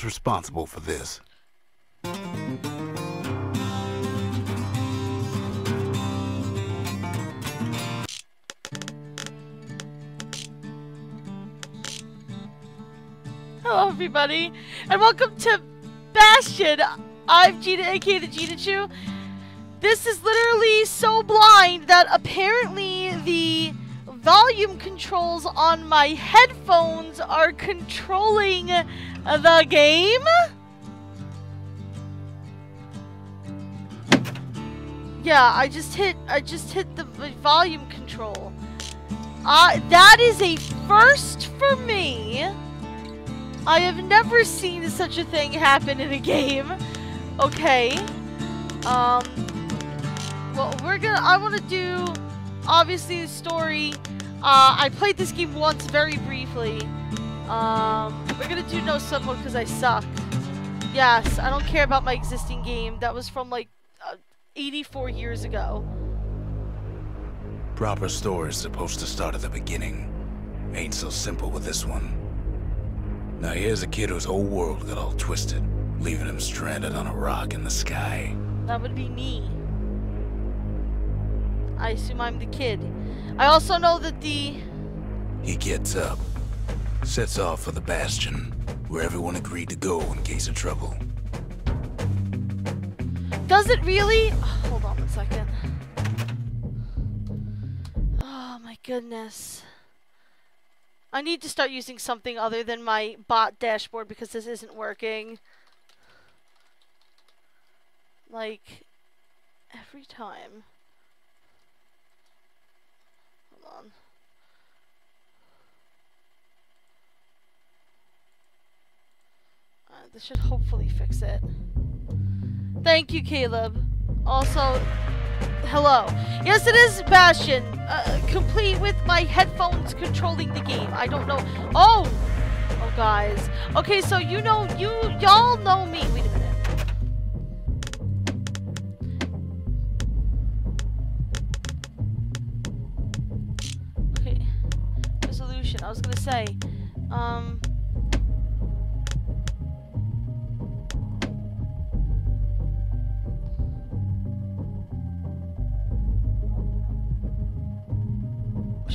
Who's responsible for this? Hello, everybody, and welcome to Bastion. I'm Gina, aka the Ginachu. This is literally so blind that apparently the volume controls on my headphones are controlling the game. Yeah, I just hit I just hit the volume control. Uh, that is a first for me. I have never seen such a thing happen in a game. Okay. Um well, we're gonna I want to do obviously the story. Uh, I played this game once very briefly. Um, we're gonna do no sub mode because I suck. Yes, I don't care about my existing game. That was from like uh, 84 years ago. Proper story's supposed to start at the beginning. Ain't so simple with this one. Now here's a kid whose whole world got all twisted, leaving him stranded on a rock in the sky. That would be me. I assume I'm the kid. I also know that the He gets up, sets off for the Bastion, where everyone agreed to go in case of trouble. Does it really? Hold on one second. Oh my goodness. I need to start using something other than my bot dashboard because this isn't working. Like, every time. Hold on. Uh, this should hopefully fix it. Thank you, Caleb. Also, hello. Yes, it is Bastion, uh, complete with my headphones controlling the game. I don't know. Oh, oh, guys. Okay, so you know, you y'all know me. Wait a minute. Okay, resolution. I was gonna say, um.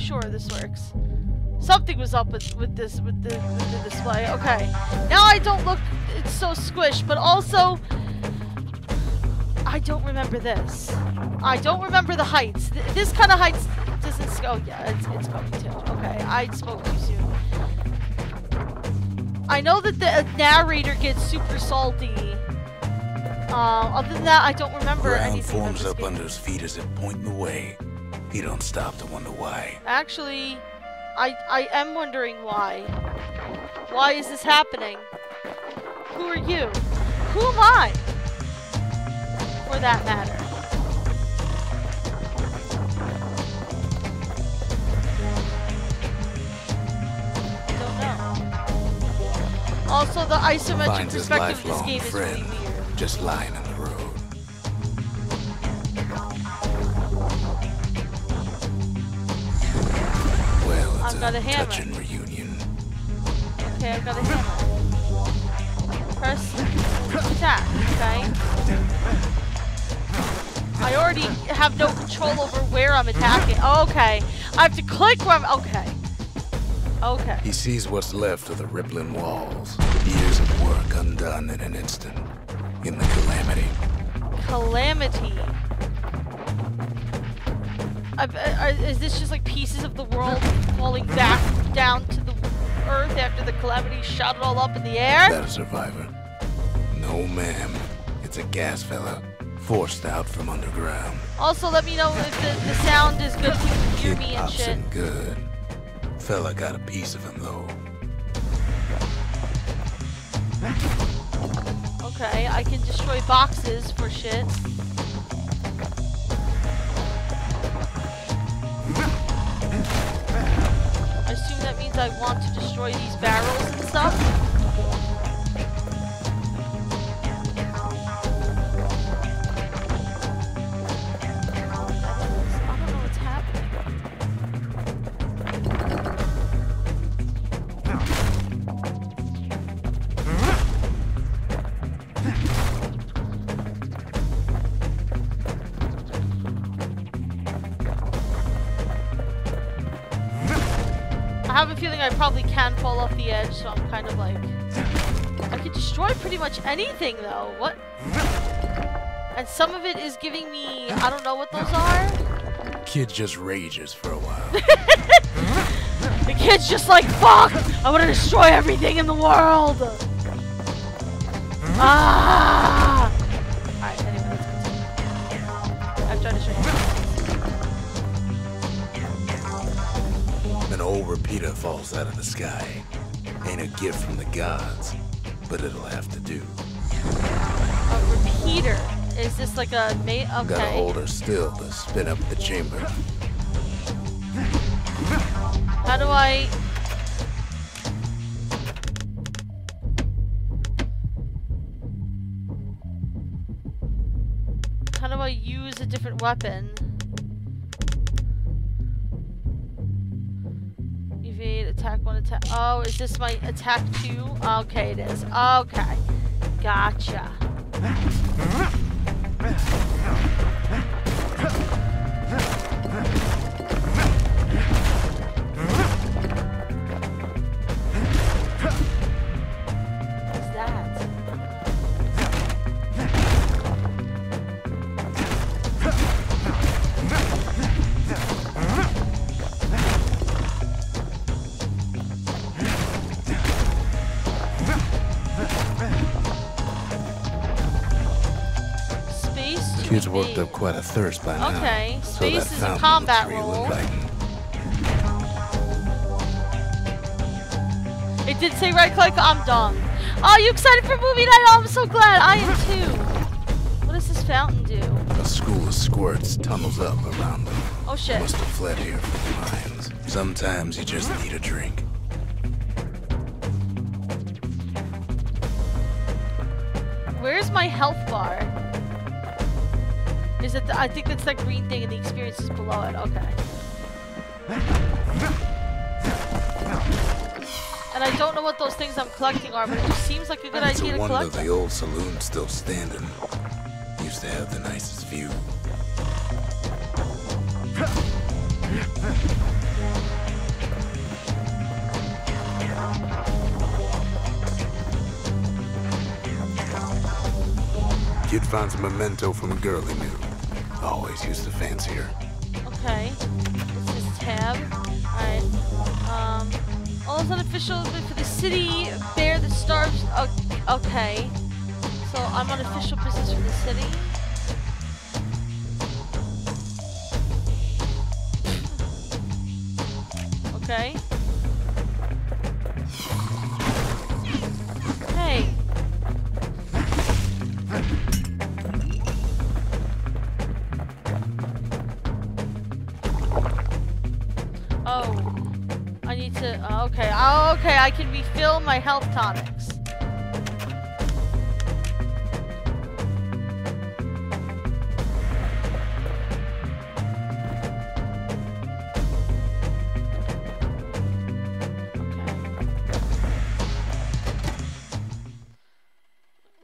Sure, this works. Something was up with, with this with the with the display. Okay, now I don't look it's so squished, but also I don't remember this. I don't remember the heights. Th this kind of heights doesn't. s- Oh yeah, it's it's coming too. Okay, I spoke too soon. I know that the uh, narrator gets super salty. Uh, other than that, I don't remember Ground anything. forms up game. under his feet as if pointing the way. He don't stop to wonder why. Actually, I I am wondering why. Why is this happening? Who are you? Who am I? For that matter. Don't know. Also, the isometric Finds perspective of this game is really weird. just lying I've got a hammer. touching reunion. Okay, I've got a hammer. Press attack, okay? I already have no control over where I'm attacking. Okay. I have to click where I'm. Okay. Okay. He sees what's left of the rippling walls. Years of work undone in an instant. In the calamity. Calamity. I, I, uh, is this just like pieces of the world falling back down to the earth after the calamity shot it all up in the air? That a survivor? No, ma'am. It's a gas fella. Forced out from underground. Also, let me know if the, the sound is good so you can hear Kid me and shit. good. Fella got a piece of him, though. Okay, I can destroy boxes for shit. I want to destroy these barrels and stuff. Destroy pretty much anything, though. What? And some of it is giving me... I don't know what those are. Kid just rages for a while. the kid's just like, fuck! I want to destroy everything in the world! Ah! Alright, anyway, let's continue. I've tried to show you. An old repeater falls out of the sky. Ain't a gift from the gods, but it'll have to do. A repeater. Is this like a mate? Okay. Gotta hold her still to spin up the chamber. How do I... How do I use a different weapon? Attack. Oh, is this my attack two? Okay, it is. Okay. Gotcha. Kid's worked up quite a thirst by now. Okay, So that is a combat roll. It did say right click, I'm dumb. Oh, you excited for movie night? Oh, I'm so glad. I am too. What does this fountain do? A school of squirts tunnels up around them. Oh shit. Must have fled here from the mines. Sometimes you just need a drink. Where's my health bar? Is it the, I think that's that green thing and the experience is below it. Okay. And I don't know what those things I'm collecting are, but it just seems like a good It's idea a to collect the old saloon's still standing. Used to have the nicest view. Kid finds a memento from a girl he knew. Always used the fancier. Okay. This is tab. Alright. Um, all is unofficial for the city. Bear that starves. o- Okay. So I'm on official business for the city. Okay. My health tonics.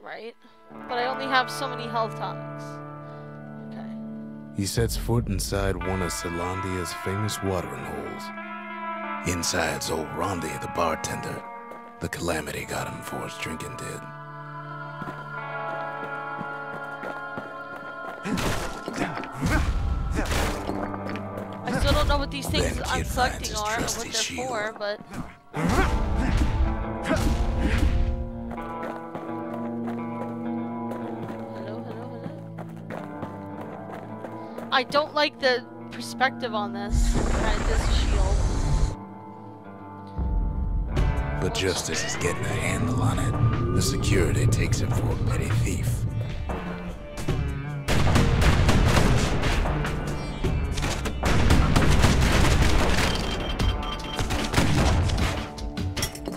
Right. But I only have so many health tonics. Okay. He sets foot inside one of Caelondia's famous watering holes. Inside's old Rondi, the bartender. The calamity got him before his drinking did. I still don't know what these things Then I'm Kid selecting finds his are or what they're shield. for, but hello, hello, hello. I don't like the perspective on this. Alright, this But just as he's getting a handle on it, the security takes him for a petty thief.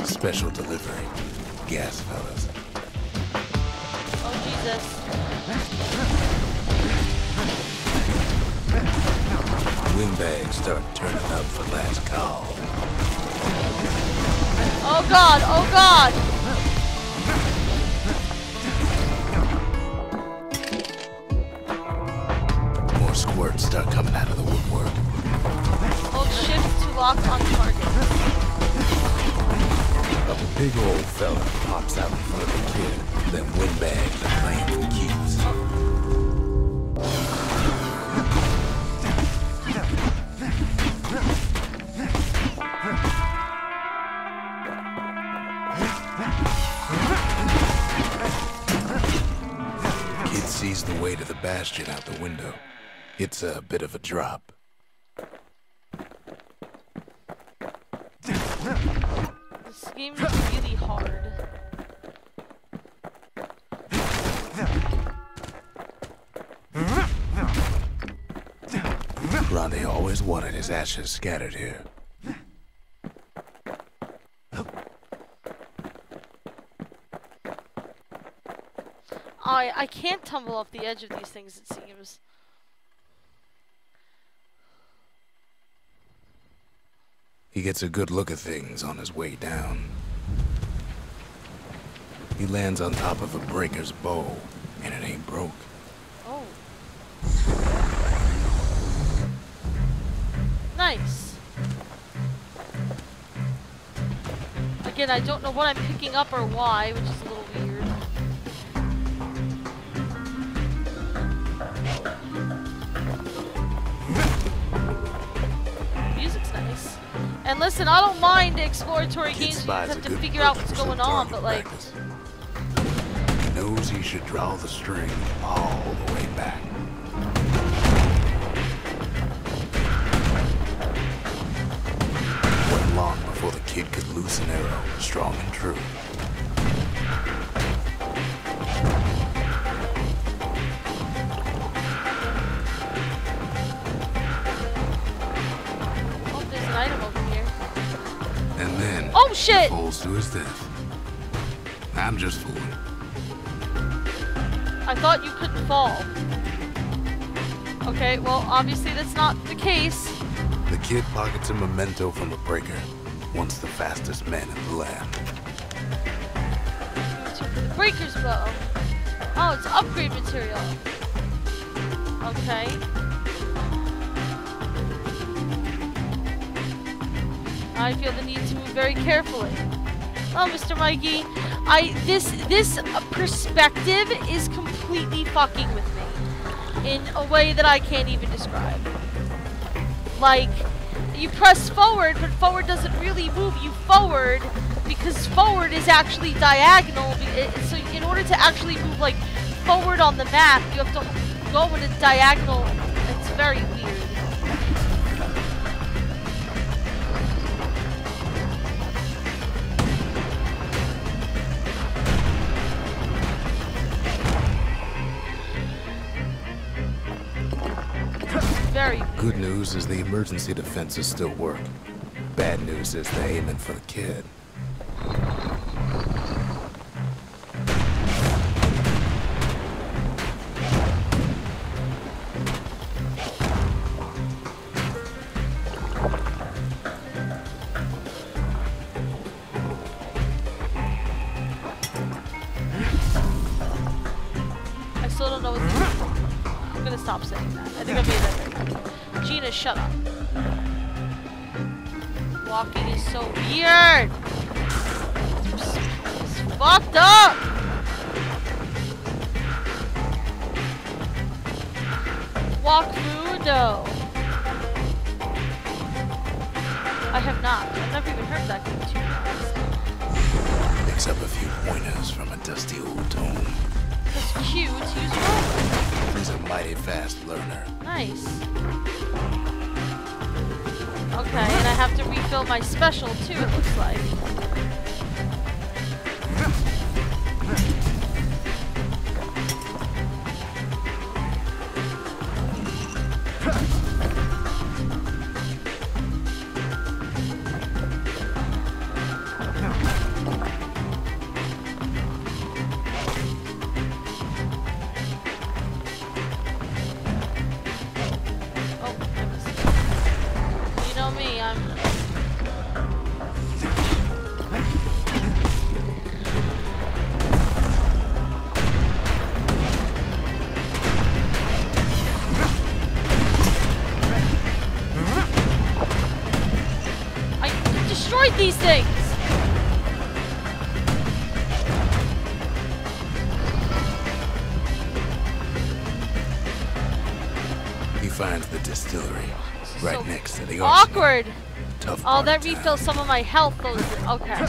Special delivery. Gas fellas. Oh Jesus. Windbags start turning up for last call. Oh god, oh god! More squirts start coming out of the woodwork. Hold shift to lock on target. A big old fella pops out in front of the kid, then windbags are playing for keeps. Sees the way to the bastion out the window. It's a bit of a drop. This game is really hard. Ronnie always wanted his ashes scattered here. I I can't tumble off the edge of these things. It seems. He gets a good look at things on his way down. He lands on top of a breaker's bow, and it ain't broke. Oh. Nice. Again, I don't know what I'm picking up or why, which is a little weird. And listen, I don't mind exploratory games you spies have to figure out what's going on, but like. He knows he should draw the string all the way back. Wasn't long before the kid could loose an arrow, strong and true. Shit! falls to his death. I'm just fooling. I thought you couldn't fall. Okay, well, obviously that's not the case. The kid pockets a memento from a breaker, once the fastest man in the land. Breaker's bow. Oh, it's upgrade material. Okay. I feel the need to move very carefully. Oh, Mr. Mikey, I this this perspective is completely fucking with me in a way that I can't even describe. Like, you press forward, but forward doesn't really move you forward because forward is actually diagonal. Eh, so in order to actually move like forward on the map, you have to go in a diagonal. It's. Very news is the emergency defenses still work. Bad news is they're aiming for the kid. I still don't know what this is. I'm gonna stop saying that. I think I made that very. Gina, shut up. Walking is so weird. It's fucked up. Walk through? No. I have not. I've never even heard that game too. Picks up a few pointers from a dusty old tome. It's cute. He's a mighty fast learner. Nice. Okay, and I have to refill my special too, it looks like. That refills some of my health. Those. Okay.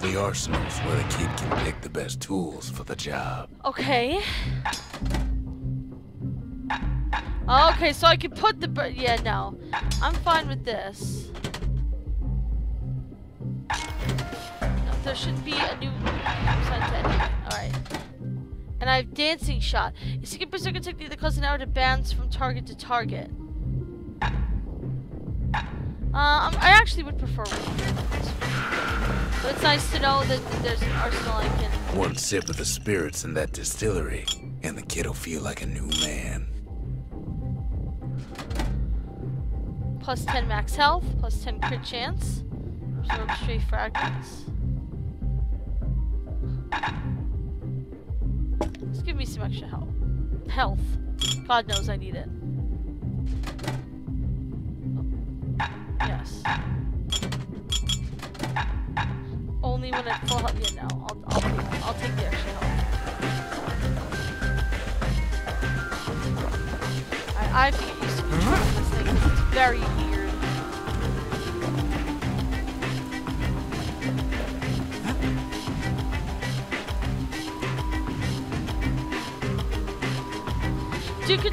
The arsenal's where the kid can pick the best tools for the job. Okay. Okay, so I can put the. Yeah, no. I'm fine with this. And I have dancing shot. A secret berserker technique that causes an arrow to bounce from target to target. Uh, I actually would prefer one. But it's nice to know that there's an arsenal I can. One sip of the spirits in that distillery, and the kid'll feel like a new man. Plus 10 max health, plus 10 crit chance. Absorb stray fragments. Some extra health. Health. God knows I need it. Oh, yes. Only when at full health. Yeah, no. I'll, I'll, take, I'll take the extra health. I, I have to get used to this thing it's very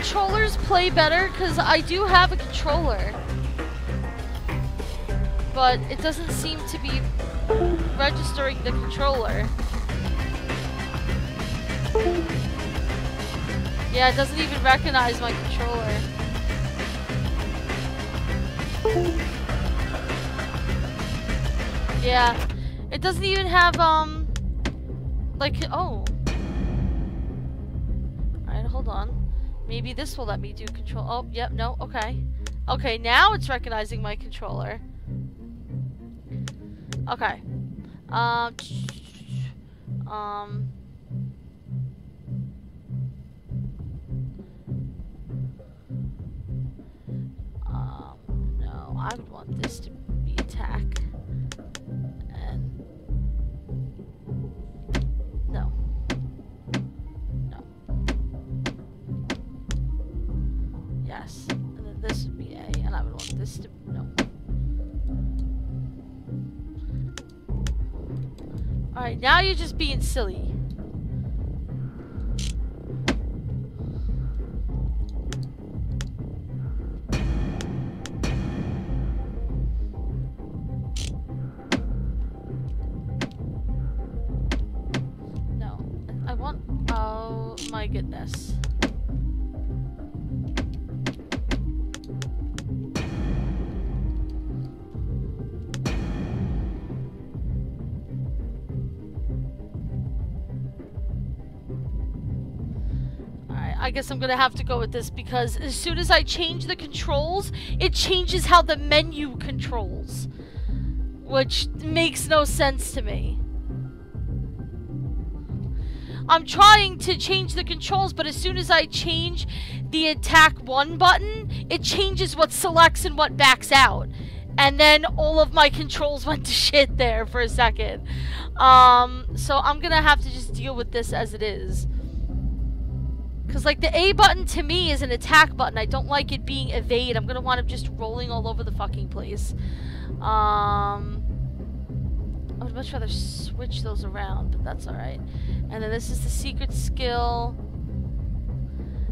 controllers play better? Because I do have a controller. But it doesn't seem to be registering the controller. Yeah, it doesn't even recognize my controller. Yeah, it doesn't even have, um, like, oh. Maybe this will let me do control. Oh, yep, no, okay. Okay, now it's recognizing my controller. Okay. Um, um, Um, no, I would want this to be attack. Yes. And then this would be A, and I would want this to no. Alright, now you're just being silly. I'm gonna have to go with this because as soon as I change the controls, it changes how the menu controls. Which makes no sense to me. I'm trying to change the controls, but as soon as I change the attack one button, it changes what selects and what backs out. And then all of my controls went to shit there for a second. Um, so I'm gonna have to just deal with this as it is. Because, like, the A button to me is an attack button. I don't like it being evade. I'm gonna want him just rolling all over the fucking place. Um... I would much rather switch those around, but that's alright. And then this is the secret skill.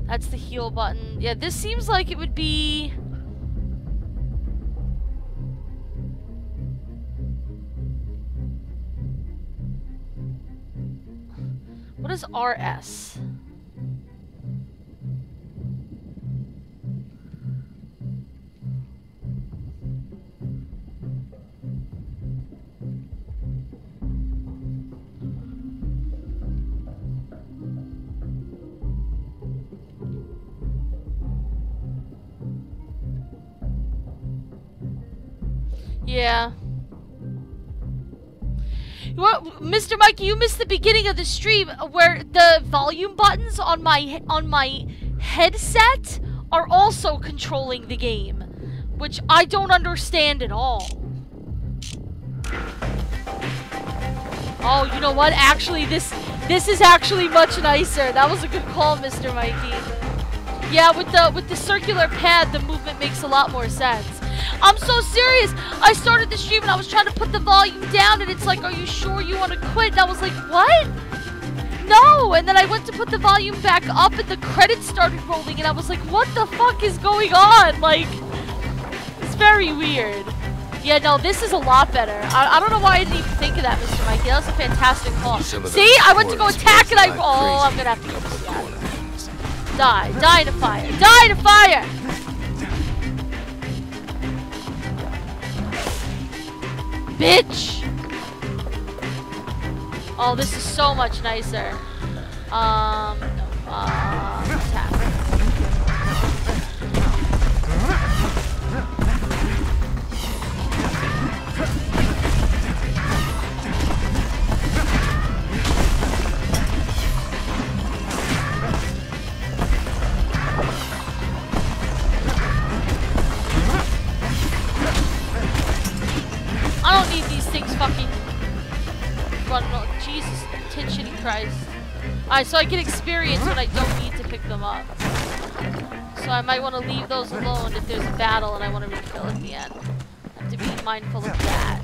That's the heal button. Yeah, this seems like it would be... What is RS? Yeah. What, Mr. Mike? you missed the beginning of the stream where the volume buttons on my on my headset are also controlling the game, which I don't understand at all. Oh, you know what? Actually, this this is actually much nicer. That was a good call, Mr. Mikey. Yeah, with the with the circular pad, the movement makes a lot more sense. I'm so serious. I started the stream and I was trying to put the volume down, and it's like, "Are you sure you want to quit?" And I was like, "What?" No. And then I went to put the volume back up, and the credits started rolling, and I was like, "What the fuck is going on?" Like, it's very weird. Yeah, no, this is a lot better. I, I don't know why I didn't even think of that, Mr. Mikey. That was a fantastic call. See, I went to go attack and I. Oh, I'm gonna have to use that. Die. Die to fire. Die to fire! Bitch! Oh, this is so much nicer. Um, no, uh. So I get experience when I don't need to pick them up. So I might want to leave those alone if there's a battle and I want to refill at the end. I have to be mindful of that.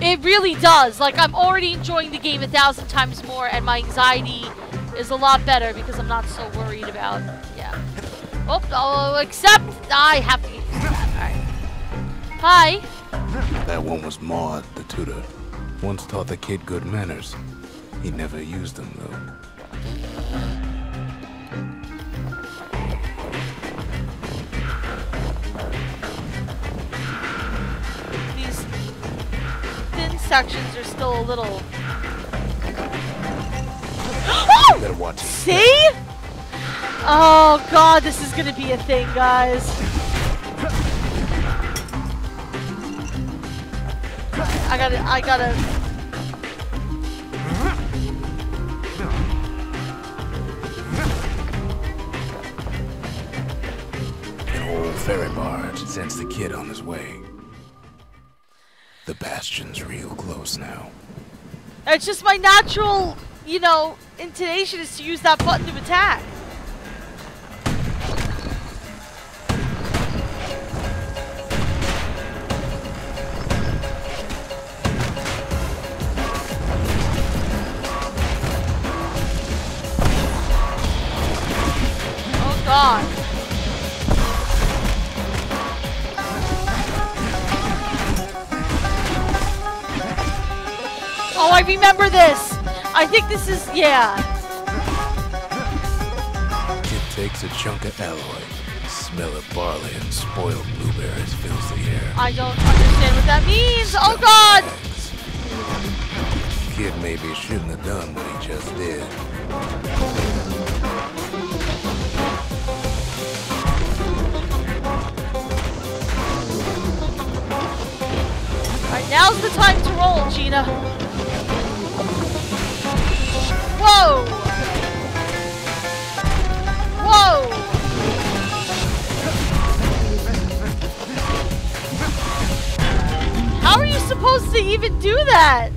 It really does. Like, I'm already enjoying the game a thousand times more and my anxiety is a lot better because I'm not so worried about, yeah. Oh, oh except I have to. Alright. Hi. That one was Maud, the tutor. Once taught the kid good manners. He never used them, though. These thin sections are still a little... See? Oh god, this is gonna be a thing, guys. I gotta, I gotta. An old ferry barge sends the kid on his way. The bastion's real close now. It's just my natural, you know, intonation is to use that button to attack. Remember this. I think this is, yeah. Kid takes a chunk of alloy. Smell of barley and spoiled blueberries fills the air. I don't understand what that means. Oh god. Kid maybe shouldn't have done what he just did. Alright, now's the time to roll, Gina. Whoa! Whoa! How are you supposed to even do that?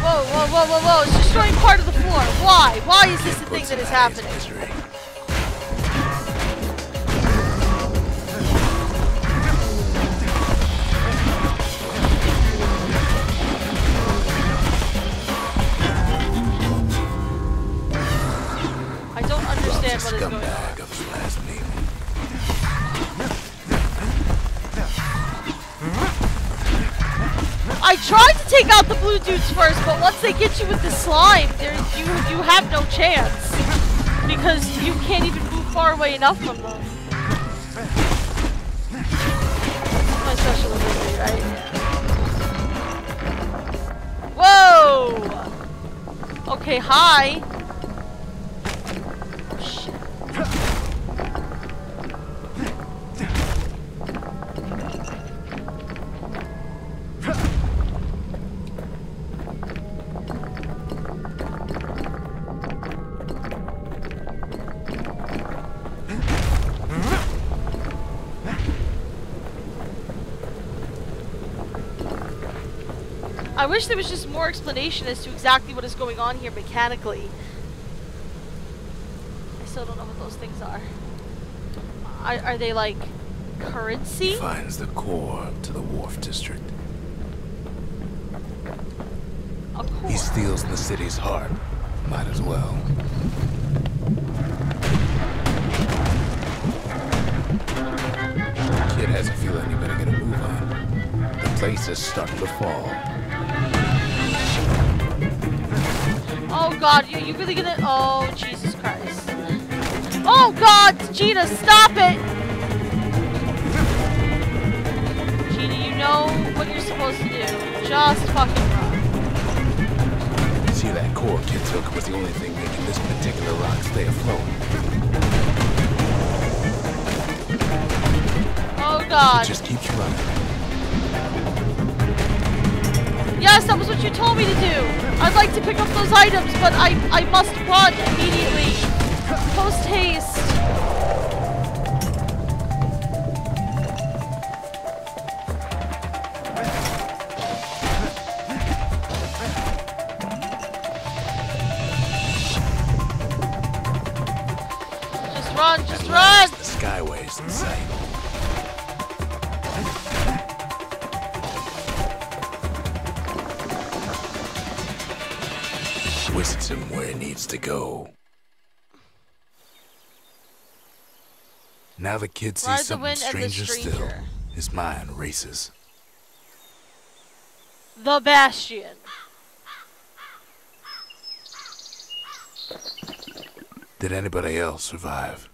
Whoa, whoa, whoa, whoa, whoa. It's destroying part of the floor. Why? Why is this the thing that is happening? Take out the blue dudes first, but once they get you with the slime, there you you have no chance because you can't even move far away enough from them. My special ability, right? Whoa! Okay, hi. Wish there was just more explanation as to exactly what is going on here mechanically. I still don't know what those things are. Are, are they like currency? Finds the core to the Wharf District. He steals the city's heart. Might as well. Kid has a feeling you better get a move on. The place is starting to fall. God, you, you really gonna- Oh, Jesus Christ. Oh god, Gina, stop it! Gina, you know what you're supposed to do. Just fucking run. See, that core kid took was the only thing making this particular rock stay afloat. Oh god. It just keeps running. Yes, that was what you told me to do. I'd like to pick up those items, but I, I must run immediately. Post haste. Now the kid sees something the stranger still. His mind races. The Bastion. Did anybody else survive?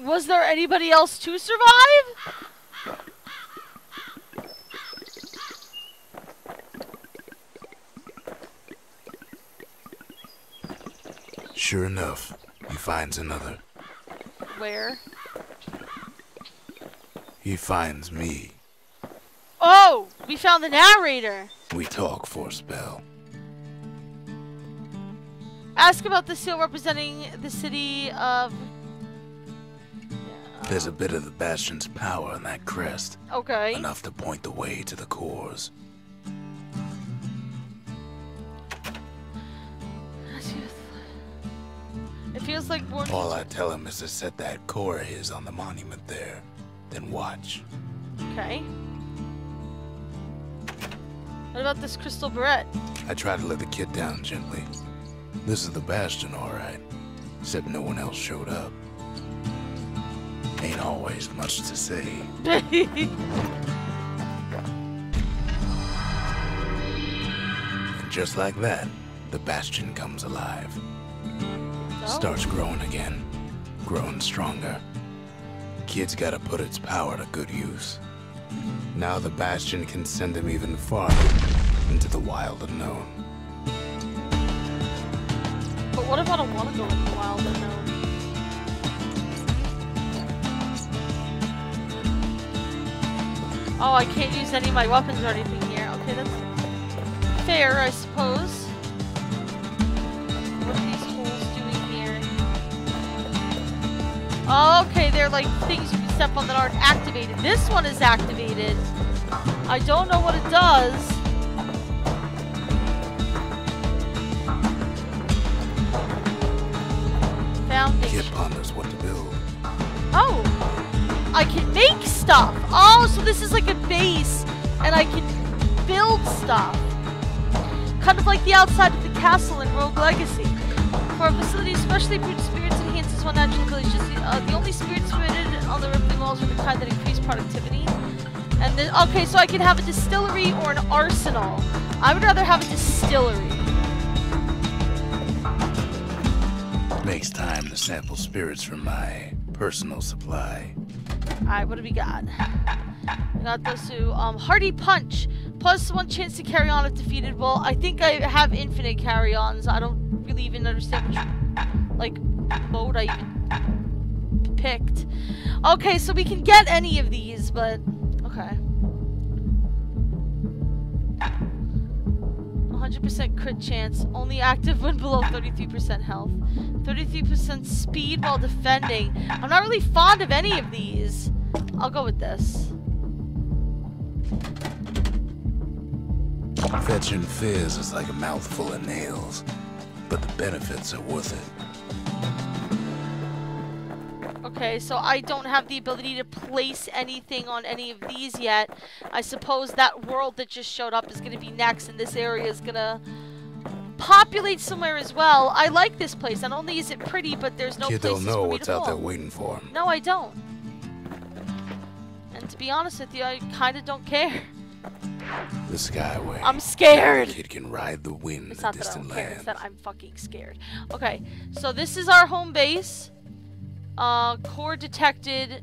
Was there anybody else to survive? Sure enough, he finds another. Where? He finds me. Oh, we found the narrator. We talk for a spell. Ask about the seal representing the city of. There's a bit of the Bastion's power in that crest. Okay. Enough to point the way to the cores. Feels like. All I tell him is to set that core of his on the monument there. Then watch. Okay. What about this crystal barrette? I try to let the kid down gently. This is the Bastion, alright. Except no one else showed up. Ain't always much to say. And just like that, the Bastion comes alive. Starts growing again. Growing stronger. Kid's gotta put its power to good use. Now the Bastion can send him even farther into the wild unknown. But what if I don't want to go into the wild unknown? Oh, I can't use any of my weapons or anything here. Okay, that's fair, I suppose. Okay, they're like things you can step on that aren't activated. This one is activated. I don't know what it does. Foundation. Kid ponders what to build. Oh! I can make stuff! Oh, so this is like a base, and I can build stuff. Kind of like the outside of the castle in Rogue Legacy. For a facility especially brewed spirits enhances one natural abilities. Just the, uh, the only spirits permitted on the rippling walls are the kind that increase productivity. And then, okay, so I can have a distillery or an arsenal. I would rather have a distillery. Makes time to sample spirits from my personal supply. Alright, what do we got? We got those two. Um, Hardy Punch. Plus one chance to carry on if defeated. Well, I think I have infinite carry-ons. I don't really even understand I even picked. Okay, so we can get any of these, but... Okay. 100% crit chance. Only active when below 33% health. 33% speed while defending. I'm not really fond of any of these. I'll go with this. Fetching fizz is like a mouthful of nails, but the benefits are worth it. Okay, so I don't have the ability to place anything on any of these yet. I suppose that world that just showed up is going to be next, and this area is going to populate somewhere as well. I like this place. Not only is it pretty, but there's no Kid places don't know for me what's to out there waiting for him. No, I don't. And to be honest with you, I kind of don't care. The Skyway. I'm scared. Kid can ride the wind It's not that I don't care, it's that I'm fucking scared. Okay, so this is our home base. Uh, core detected.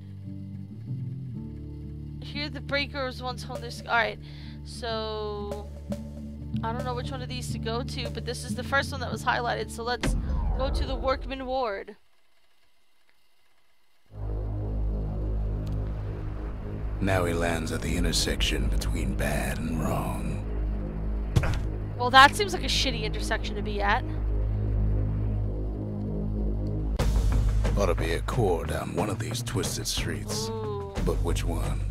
Here the breakers once home this. Alright, so. I don't know which one of these to go to, but this is the first one that was highlighted, so let's go to the Workmen Ward. Now he lands at the intersection between bad and wrong. Well, that seems like a shitty intersection to be at. Ought to be a core down one of these twisted streets. But which one?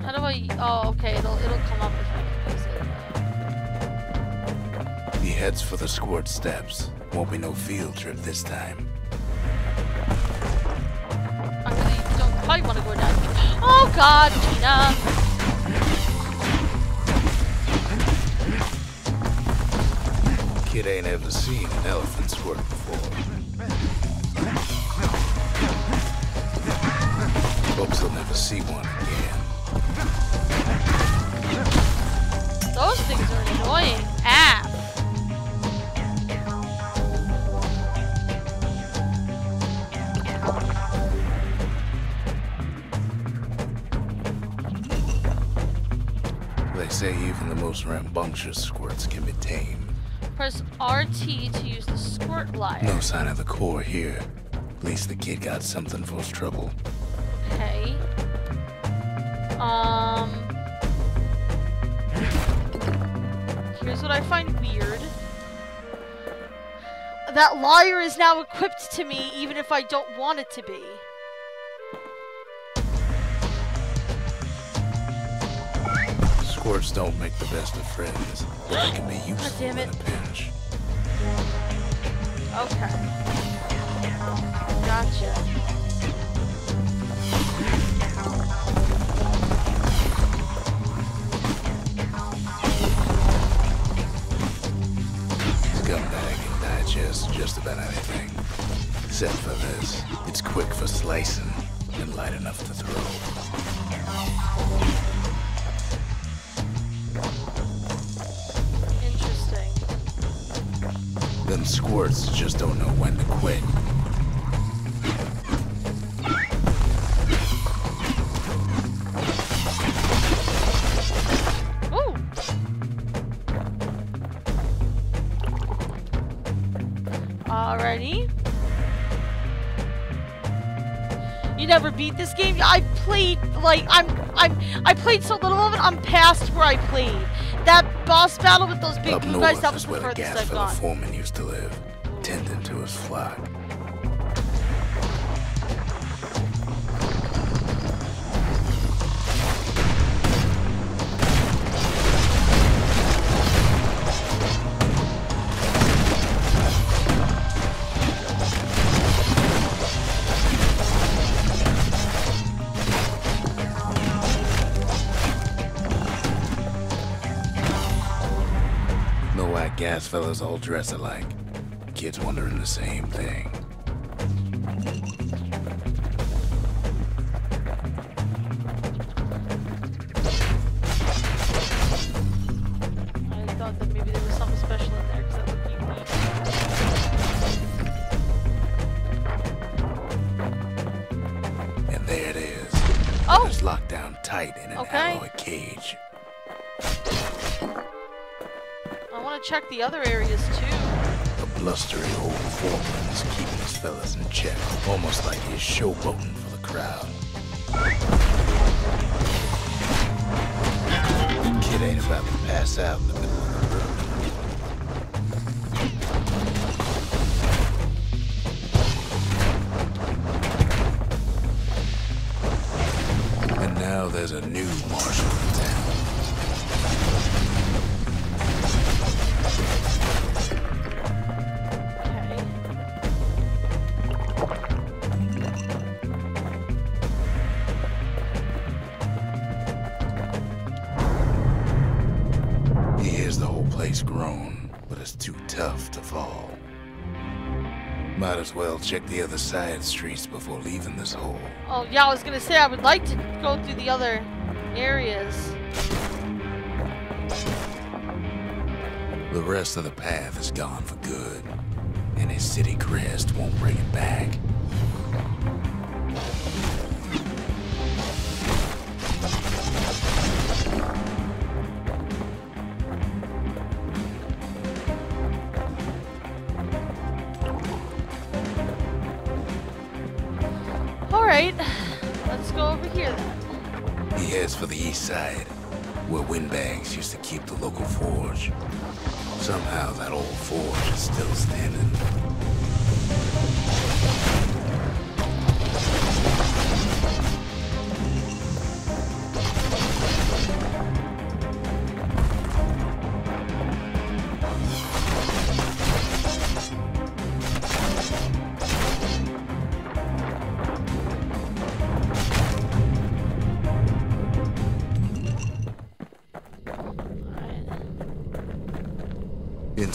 How do I. Oh, okay, it'll, it'll come up if I can use it. He heads for the squirt steps. Won't be no field trip this time. I really don't quite want to go down. Oh god, Gina! Kid ain't ever seen an elephant squirt before. Hopes he'll never see one again. Those things are annoying. Ass. They say even the most rambunctious squirts can be tamed. Press RT to use the squirt liar. No sign of the core here. At least the kid got something for his trouble. Okay. Um. Here's what I find weird. That liar is now equipped to me even if I don't want it to be. Don't make the best of friends, but they can be useful damn in a pinch. Okay. Gotcha. Scumbag can digest just about anything. Except for this. It's quick for slicing and light enough to throw. Just don't know when to quit. Never beat this game? I played like I'm I'm I played so little of it. I'm past where I played. That boss battle with those big Up guys. That was where the furthest gas I've gone. foreman used to live, tending to his flock. Gas fellas all dress alike. Kids wondering the same thing. Like he's side streets before leaving this hole. Oh, yeah, I was gonna say I would like to go through the other areas. The rest of the path is gone for good, and his city crest won't bring it back. Forge. Somehow that old forge is still standing.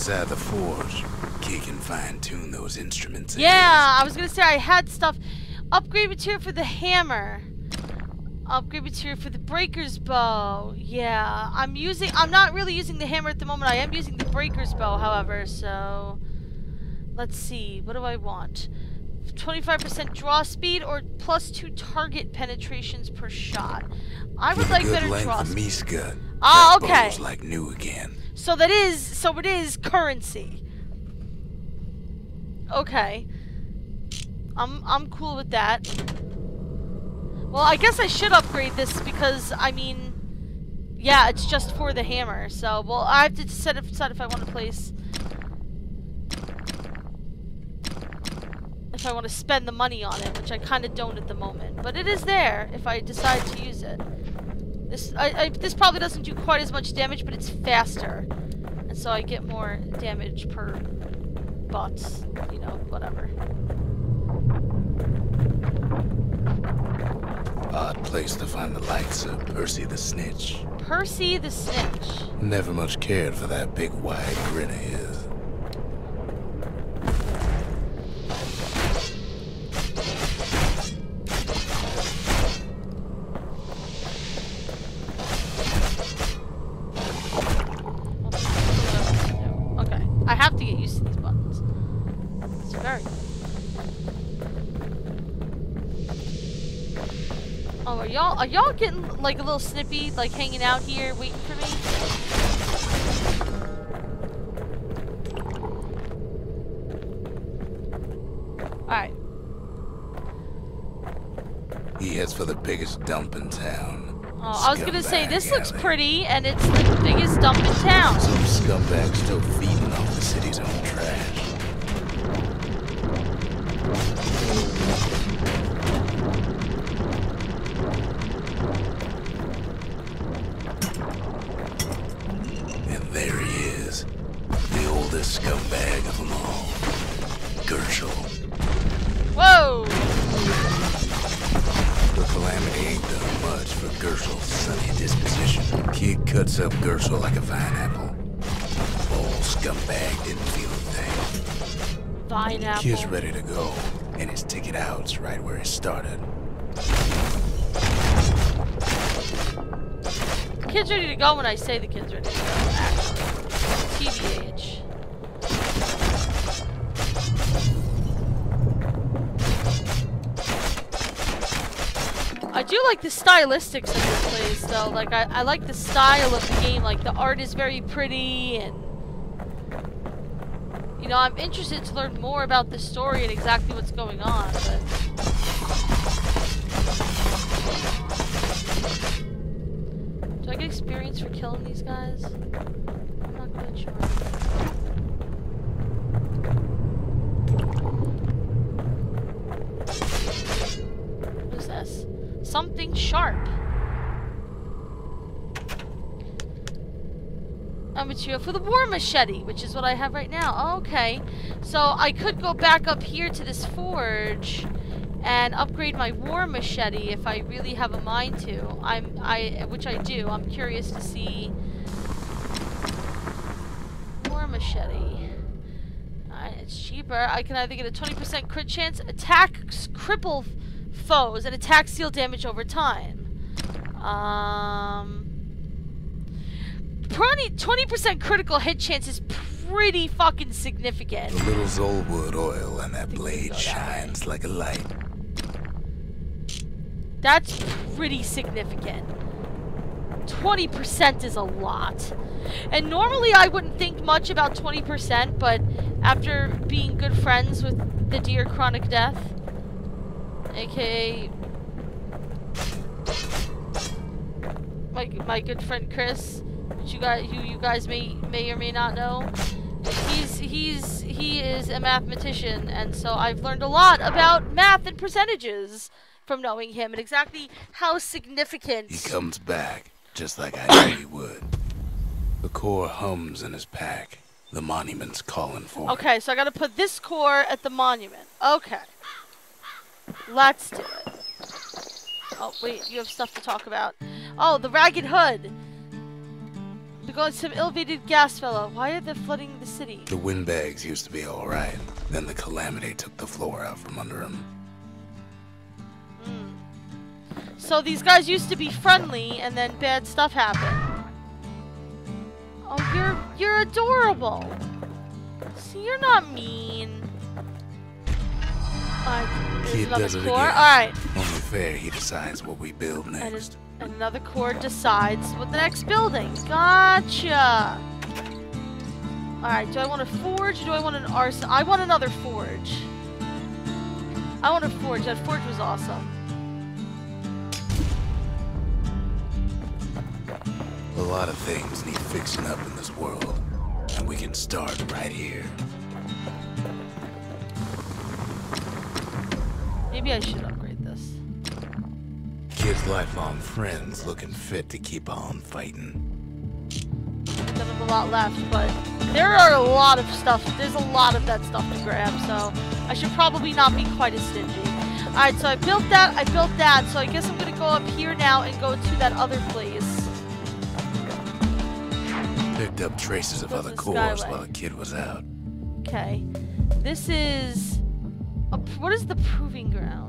Inside the forge, Key can fine-tune those instruments. Yeah, I was gonna say I had stuff. Upgrade material for the hammer. Upgrade material for the breaker's bow. Yeah, I'm using. I'm not really using the hammer at the moment. I am using the breaker's bow, however. So, let's see. What do I want? 25% draw speed or plus two target penetrations per shot. I would like better draw speed. Miska, Ah, that okay. like new again. So that is so it is currency. Okay. I'm I'm cool with that. Well, I guess I should upgrade this because I mean yeah, it's just for the hammer. So, well, I have to set if, decide if I want to place if I want to spend the money on it, which I kind of don't at the moment. But it is there if I decide to use it. This I, I this probably doesn't do quite as much damage, but it's faster, and so I get more damage per butts. You know, whatever. Odd place to find the likes of Percy the Snitch. Percy the Snitch. Never much cared for that big wide grin of his. Like a little snippy, like hanging out here waiting for me? Alright. He heads for the biggest dump in town. Oh, I was gonna say this looks pretty, and it's the biggest dump in town. Some scumbag still feeding off the city's own when I say the kid's ready to. TBH. I do like the stylistics of this place, though. Like, I, I like the style of the game. Like, the art is very pretty, and... You know, I'm interested to learn more about the story and exactly what's going on, but... material for the war machete, which is what I have right now. okay. So I could go back up here to this forge and upgrade my war machete if I really have a mind to. I'm I which I do. I'm curious to see war machete. Alright, it's cheaper. I can either get a 20% crit chance, attack cripple foes, and attack steal damage over time. Um... 20% critical hit chance is pretty fucking significant. The little Zolwood oil on that blade shines like a light. That's pretty significant. 20% is a lot. And normally I wouldn't think much about 20%, but after being good friends with the dear Chronic Death, aka my, my good friend Chris, which you guys, who you guys may may or may not know, he's he's he is a mathematician, and so I've learned a lot about math and percentages from knowing him and exactly how significant. He comes back just like I knew he would. The core hums in his pack. The monument's calling for Okay, so I gotta put this core at the monument. Okay. Let's do it. Oh, wait, you have stuff to talk about. Oh, the Ragged Hood. We're going some ill-fated gas fellow. Why are they flooding the city? The windbags used to be alright. Then the calamity took the floor out from under him. Mm. So these guys used to be friendly, and then bad stuff happened. Oh, you're you're adorable. See, you're not mean. Kid another does it core. again. Alright, Only fair he decides what we build next. Another core decides what the next building. Gotcha. Alright, do I want a forge or do I want an arsenal? I want another forge. I want a forge. That forge was awesome. A lot of things need fixing up in this world. And we can start right here. Maybe I should upgrade Kid's lifelong friends looking fit to keep on fighting. Don't a lot left, but there are a lot of stuff. There's a lot of that stuff to grab, so I should probably not be quite as stingy. Alright, so I built that, I built that, so I guess I'm gonna go up here now and go to that other place. Picked up traces of other cores Skyway. while the kid was out. Okay. This is... A, what is the proving ground?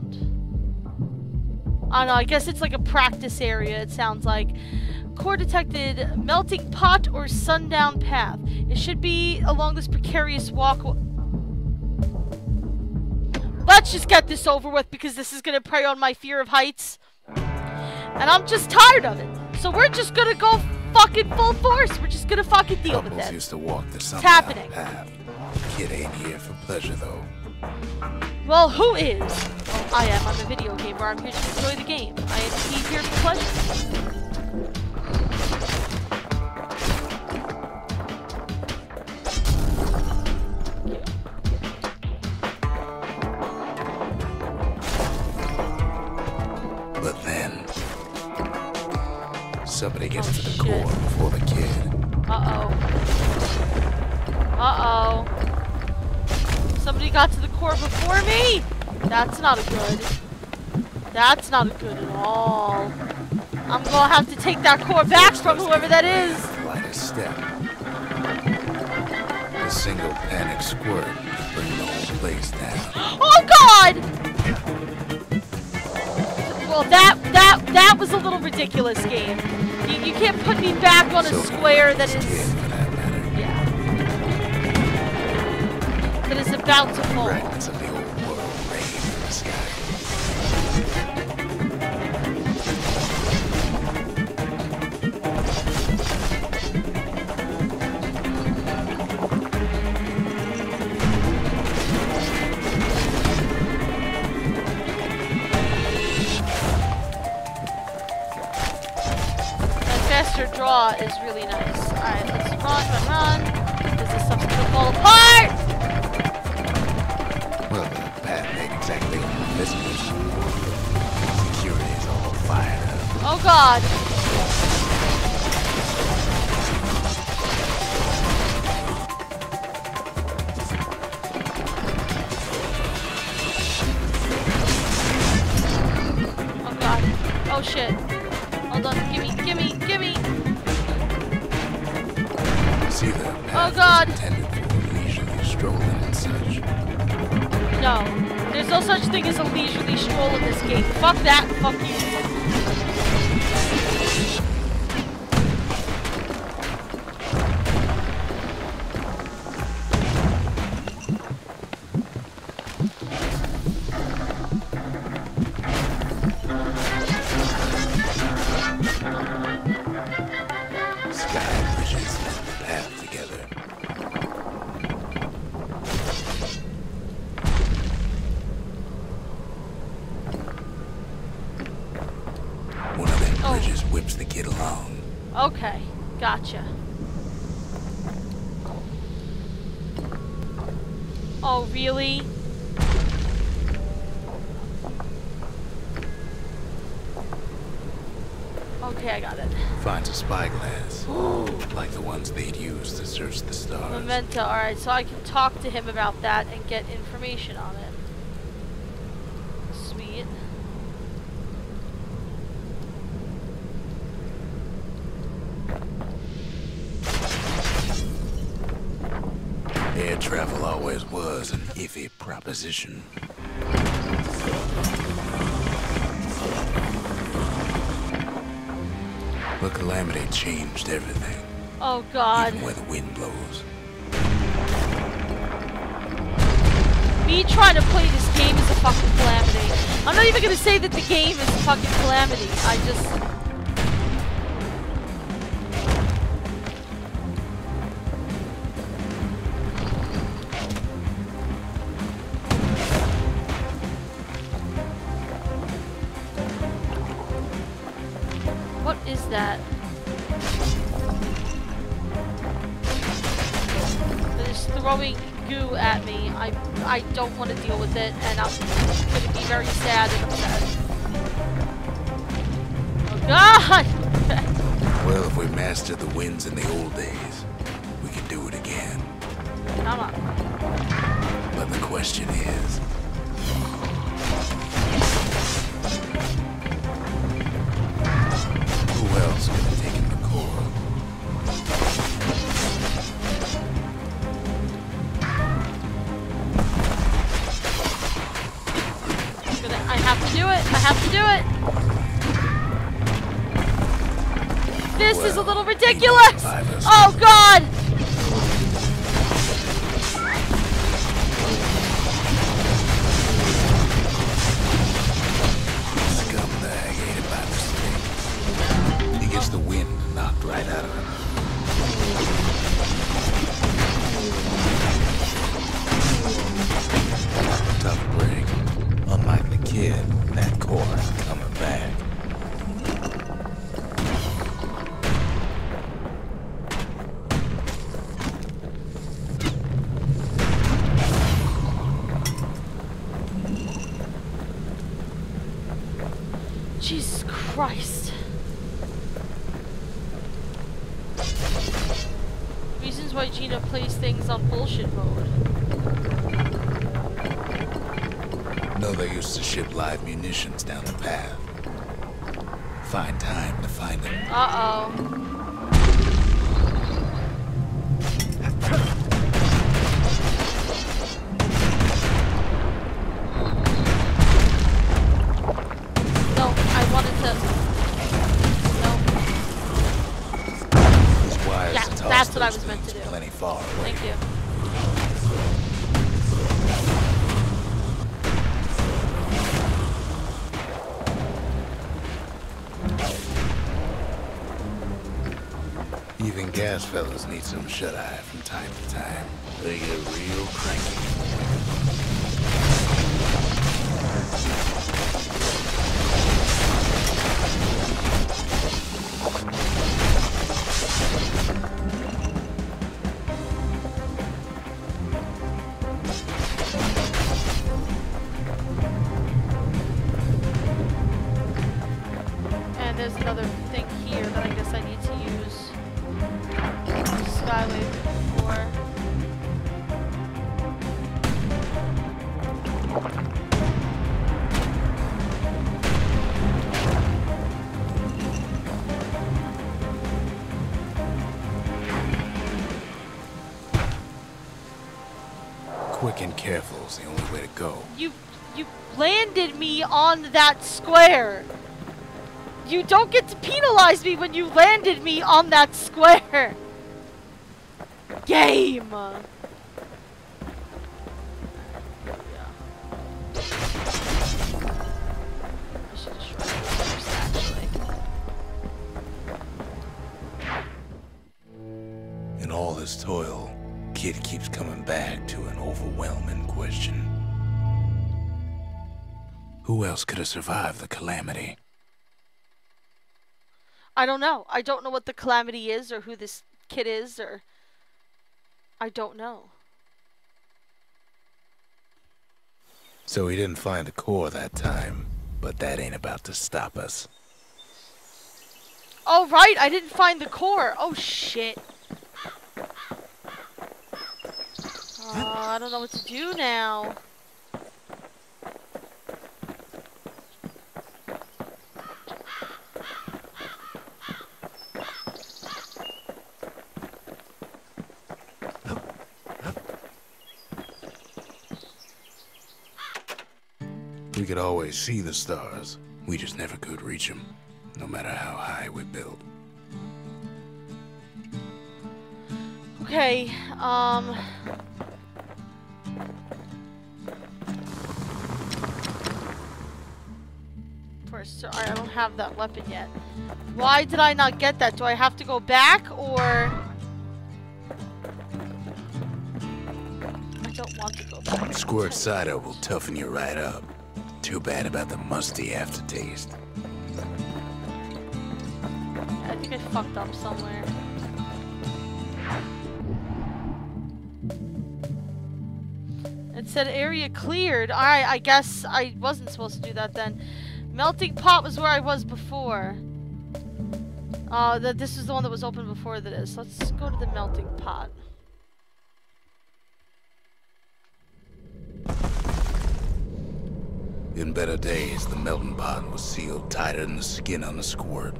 I don't know, I guess it's like a practice area, it sounds like. Core detected melting pot or sundown path. It should be along this precarious walk. Let's just get this over with because this is going to prey on my fear of heights. And I'm just tired of it. So we're just going to go fucking full force. We're just going to fucking deal with Couples it. used to walk the sundown happening. path. Kid ain't here for pleasure though. Well, who is? Well, I am. I'm a video gamer. I'm here to enjoy the game. I am here for pleasure. But then somebody gets Oh, to the shit. core before the kid. Uh-oh. Uh-oh. Somebody got to the core before me? That's not a good. That's not a good at all. I'm gonna have to take that core back from whoever that is. Lightest step. A single panic squirt could bring the whole place down. Oh God! Well, that that that was a little ridiculous, game. You, you can't put me back on a So square that is that is about to fall. Alright, so I can talk to him about that and get information on it. Sweet. Air travel always was an iffy proposition. Calamity changed everything. Oh god. Even where the wind blows. Me trying to play this game is a fucking calamity. I'm not even gonna say that the game is a fucking calamity. I just... have to do it. I have to do it! This well, is a little ridiculous. Oh, God. Some shut-eye from time to time. On that square. You don't get to penalize me when you landed me on that square. Game. Who else could have survived the calamity? I don't know. I don't know what the calamity is or who this kid is or I don't know. So we didn't find the core that time, but that ain't about to stop us. Oh right, I didn't find the core. Oh shit. Uh, I don't know what to do now. We could always see the stars. We just never could reach them, no matter how high we built. Okay, um... First, so I don't have that weapon yet. Why did I not get that? Do I have to go back, or... I don't want to go back. Squirt cider will toughen you right up. Too bad about the musty aftertaste. I think I fucked up somewhere. It said area cleared. Alright, I guess I wasn't supposed to do that then. Melting pot was where I was before. Uh, the, this is the one that was open before this. Let's go to the melting pot. In better the melting was sealed tighter than the skin on a squirt.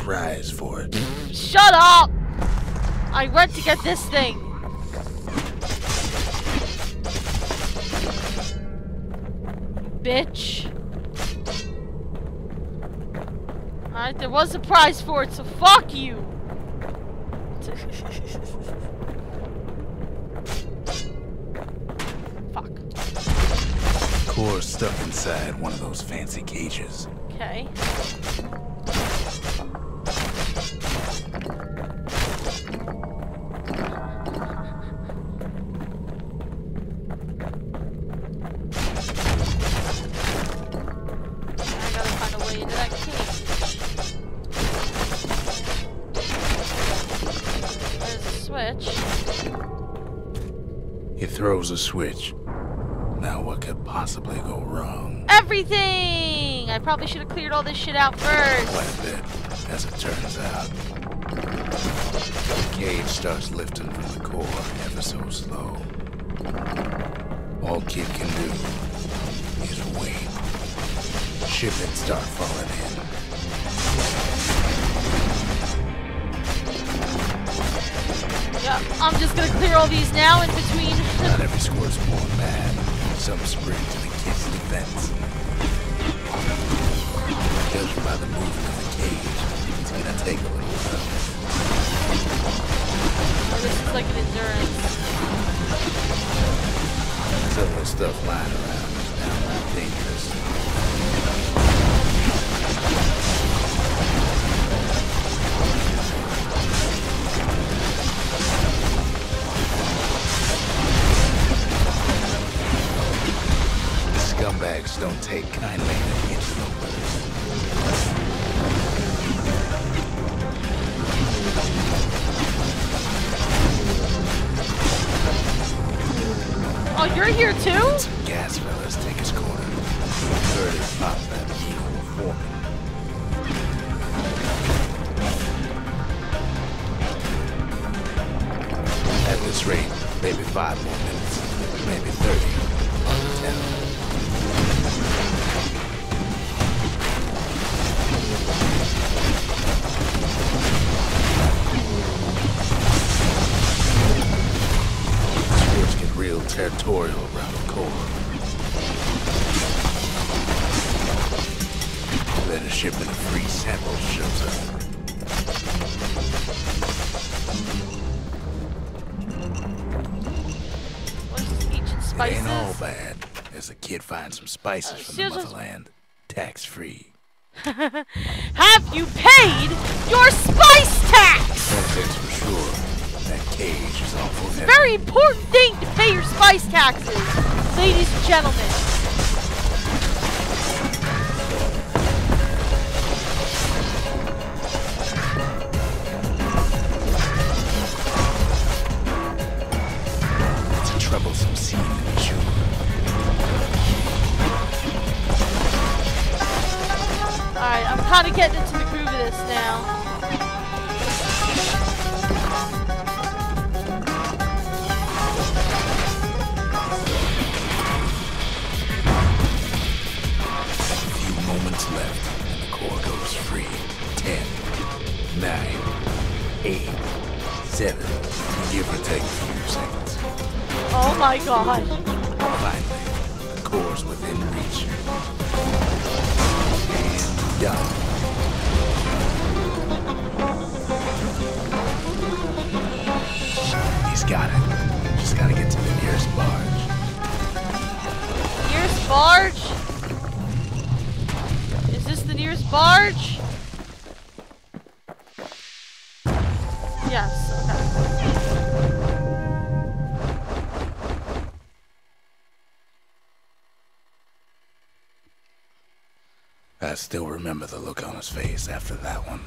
Prize for it. Shut up! I went to get this thing. Bitch. Alright, there was a prize for it, so fuck you! Switch. Now what could possibly go wrong? Everything! I probably should have cleared all this shit out first. Quite a bit, as it turns out. The cage starts lifting from the core ever so slow. All Kid can do is wait. Shipments start falling in. Yeah, I'm just gonna clear all these now between. Not every squire's born bad. Some spring to the kid's defense. Judged by the movement of the cage, it's gonna take a little while. Oh, this is like an endurance. Some of the stuff lying around is downright dangerous. Take kindly to interloper. Oh, you're here too? Some gas fellas take his corner. Heard it pop that evil. At this rate, maybe five more spices Uh, from the motherland, tax free. Have you paid your spice tax? Thing's for sure, that cage is awful. Very important thing to pay your spice taxes, ladies and gentlemen. Remember the look on his face after that one.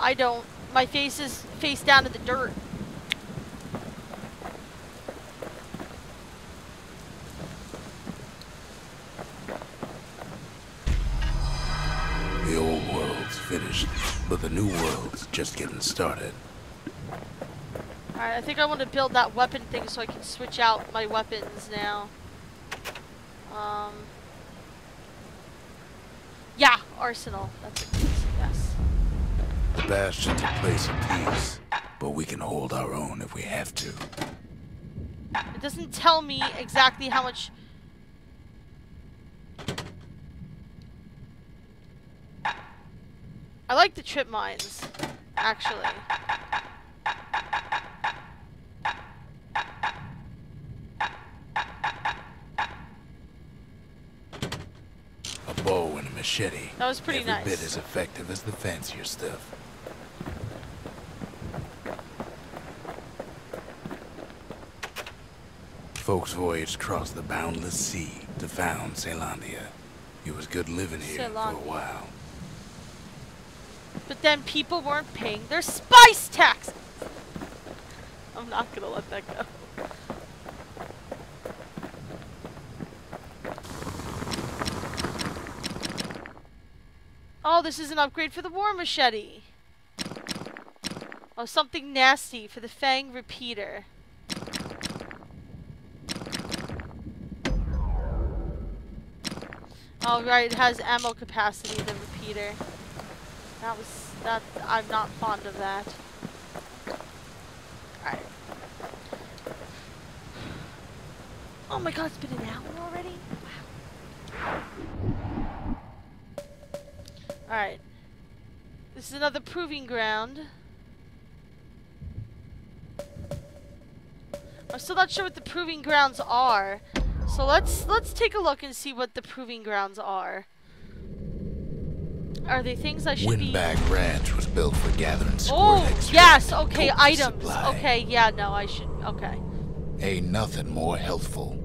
I don't. My face is face down to the dirt. The old world's finished, but the new world's just getting started. Alright, I think I want to build that weapon thing so I can switch out my weapons now. Um. Yeah, arsenal. That's it. Yes. The Bastion's a place of peace, but we can hold our own if we have to. It doesn't tell me exactly how much. I like the trip mines, actually. A bow and a machete. That was pretty Every nice. bit as effective as the fancier stuff. Folks voyaged across the boundless sea to found Caelondia. It was good living here for a while. But then people weren't paying their spice tax. I'm not gonna let that go. Oh, this is an upgrade for the war machete. Oh, something nasty for the Fang repeater. Oh, right, it has ammo capacity, the repeater. That was, that, I'm not fond of that. Alright. Oh my god, it's been an hour already? Wow. Alright. This is another proving ground. I'm still not sure what the proving grounds are. So let's let's take a look and see what the proving grounds are. Are they things I should be Windbag Ranch was built for gathering Oh, yes, okay, items. supply. Okay, yeah, no, I should okay. Ain't nothing more healthful.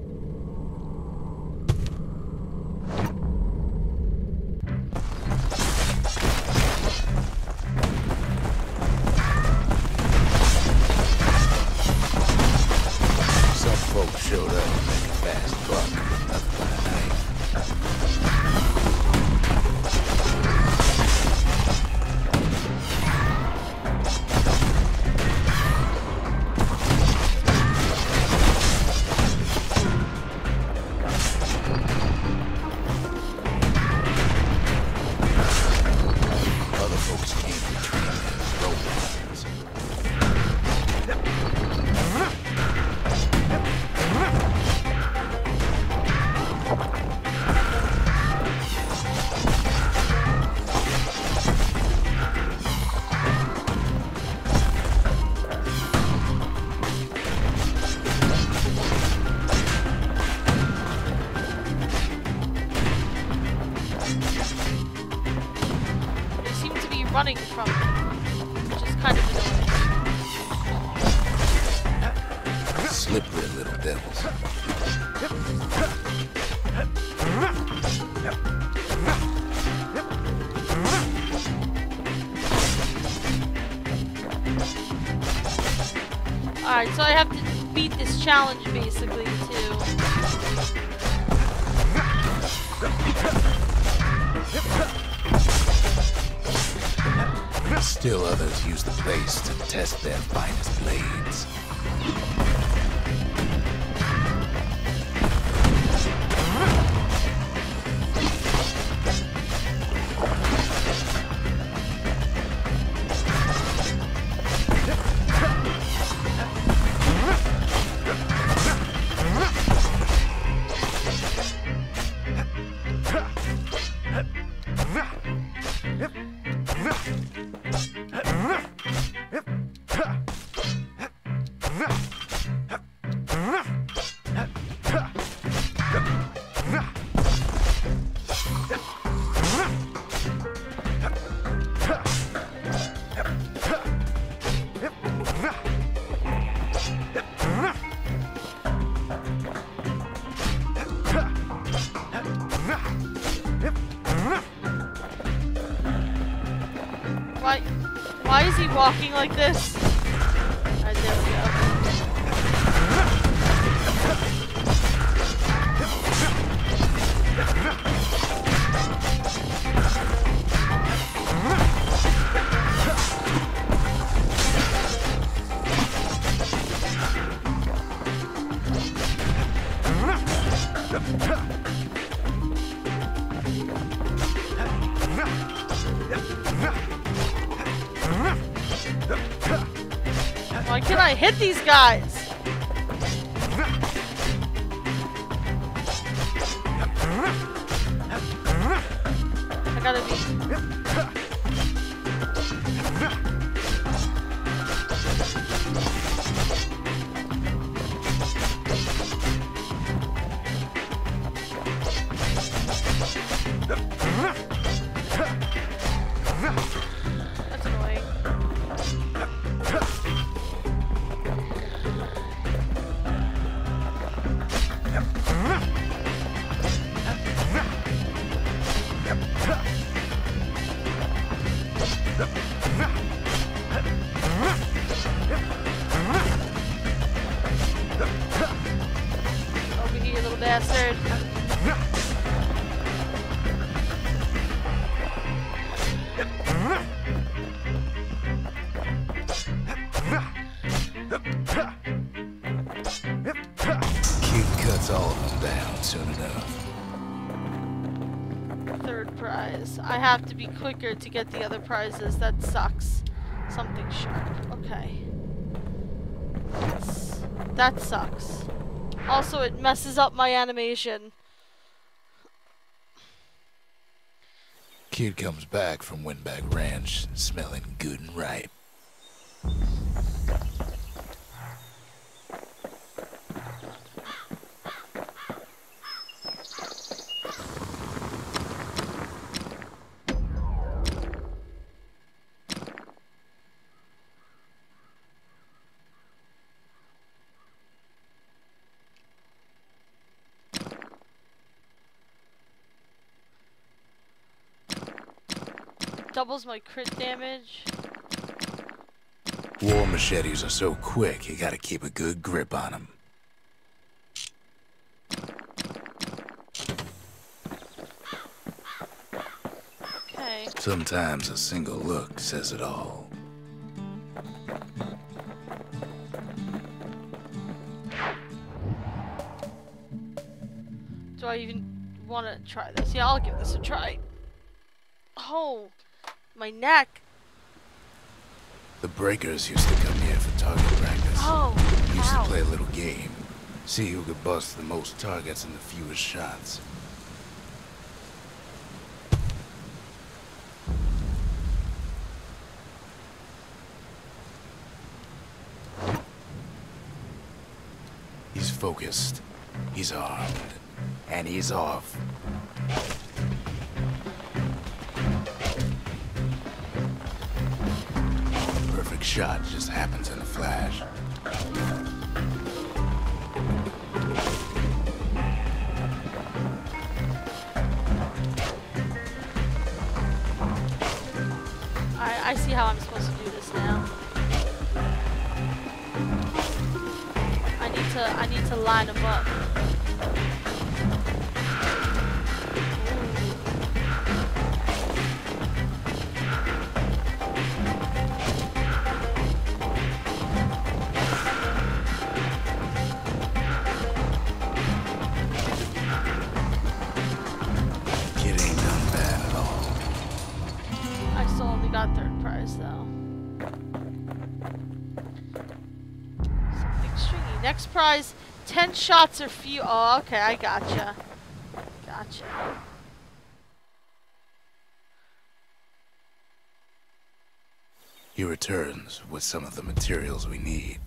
Alright, so I have to beat this challenge basically too. Still others use the place to test their finest blades. I to get the other prizes. That sucks. Something sharp. Okay. That's, that sucks. Also, it messes up my animation. Kid comes back from Windbag Ranch smelling good and ripe. Doubles my crit damage. War machetes are so quick, you gotta keep a good grip on them. Okay. Sometimes a single look says it all. Do I even want to try this? Yeah, I'll give this a try. Oh, my neck. The breakers used to come here for target practice. Oh, Used to play a little game. See who could bust the most targets in the fewest shots. He's focused. He's armed. And he's off. Shot just happens in a flash. I, I see how I'm supposed to do this now. I need to I need to line them up. 10 shots or few. Oh, okay, I gotcha. Gotcha. He returns with some of the materials we need.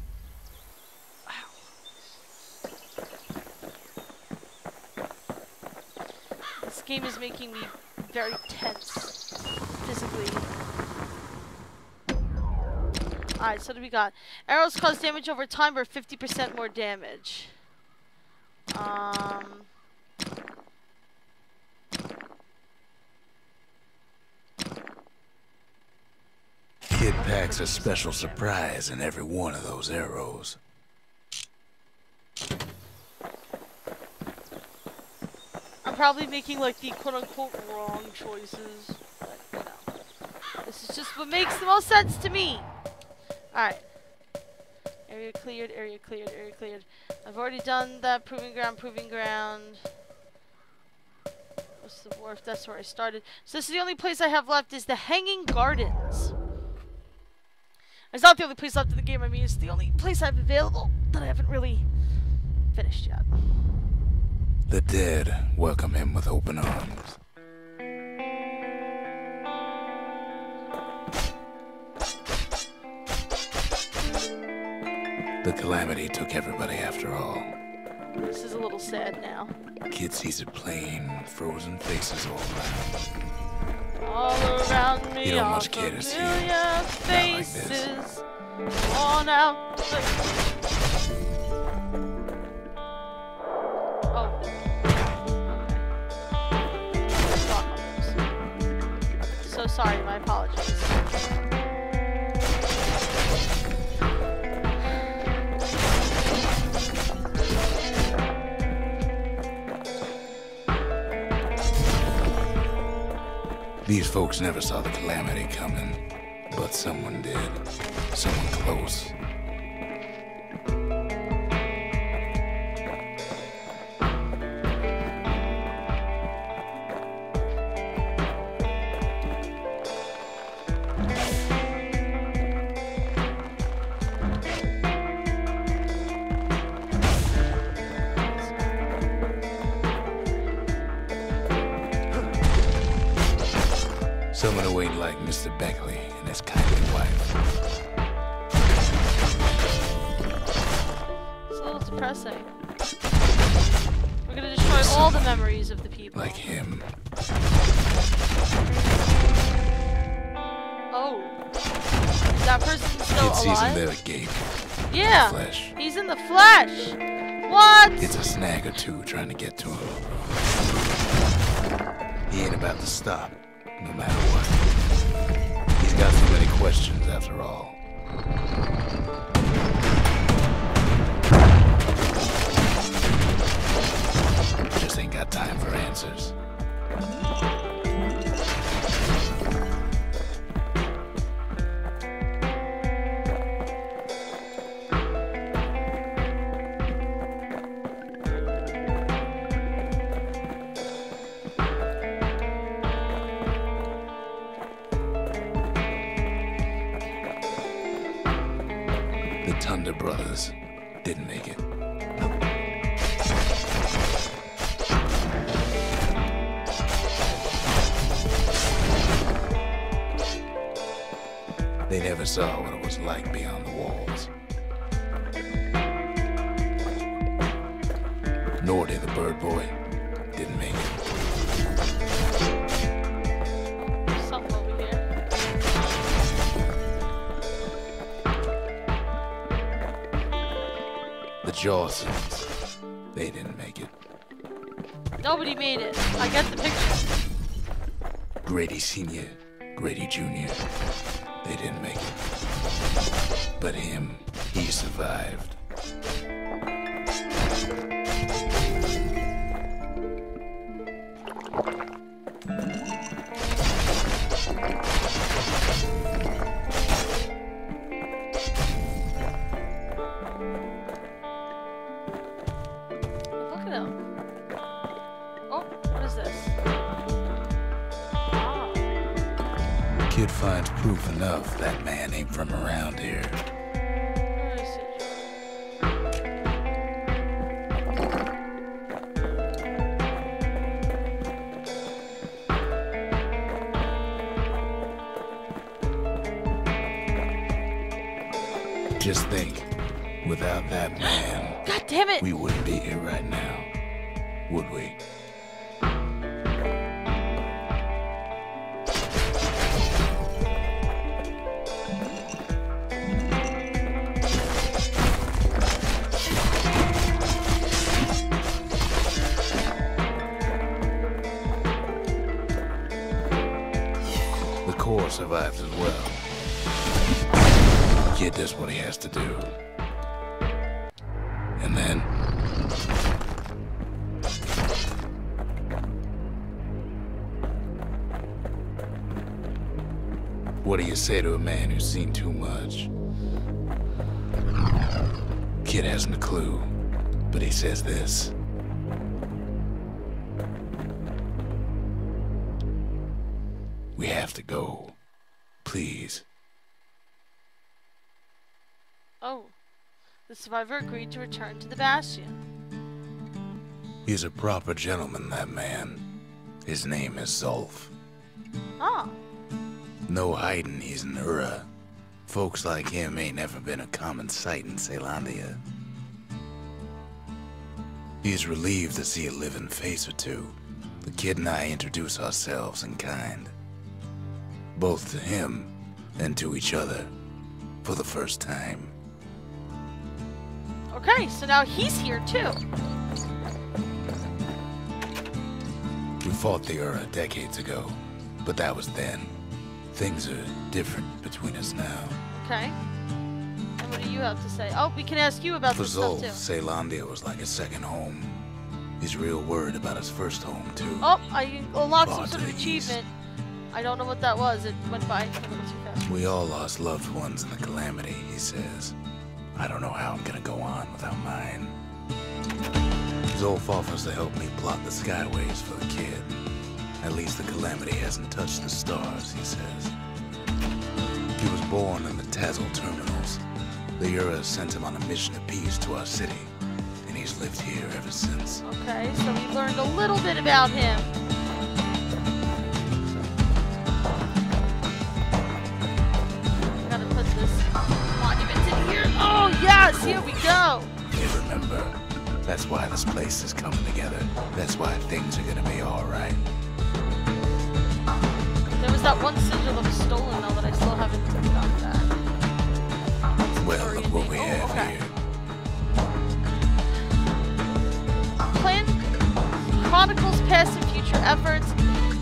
This game is making me very tense physically. Alright, so what do we got? Arrows cause damage over time or 50% more damage. Um, Kid packs a special surprise in every one of those arrows. I'm probably making like the quote unquote wrong choices. But, you know. This is just what makes the most sense to me. Alright. Area cleared, area cleared, area cleared. I've already done that proving ground, proving ground. What's the wharf? That's where I started. So this is the only place I have left is the Hanging Gardens. It's not the only place left in the game, I mean it's the only place I have available that I haven't really finished yet. The dead welcome him with open arms. The calamity took everybody after all. This is a little sad now. Kid sees it plain, frozen faces all around. All around me You don't much care to see like this. faces. Worn out. the- Oh. So sorry, my apologies. These folks never saw the calamity coming, but someone did. Someone close. Get the picture. Grady Sr., Grady Jr. They didn't make it. But him, he survived. Kid finds proof enough that man ain't from around here. where is it? Just think, without that man, God damn it! we wouldn't be here right now, would we? Say to a man who's seen too much? Kid hasn't a clue, but he says this. We have to go. Please. Oh. The survivor agreed to return to the Bastion. He's a proper gentleman, that man. His name is Zulf. Ah. No hiding he's an Ura. Folks like him ain't never been a common sight in Caelondia. He's relieved to see a living face or two. The kid and I introduce ourselves in kind. Both to him and to each other. For the first time. Okay, so now he's here too. We fought the Ura decades ago, but that was then. Things are different between us now. Okay. And what do you have to say? Oh, we can ask you about For this stuff Zulf, too. Caelondia was like a second home. He's real worried about his first home, too. Oh, I unlocked some sort of east. achievement. I don't know what that was. It went by a little too fast. We all lost loved ones in the calamity, he says. I don't know how I'm gonna go on without mine. Zulf offers to help me plot the skyways for the kid. At least the calamity hasn't touched the stars, he says. He was born in the Tazal terminals. The Ura sent him on a mission of peace to our city, and he's lived here ever since. Okay, so we learned a little bit about him. Gotta put this monument in here. Oh, yes, here we go. Hey, remember, that's why this place is coming together. That's why things are gonna be alright. Was that one sigil that was stolen, though, that I still haven't got back. Well, look what we oh, have okay. here. Plan chronicles past and future efforts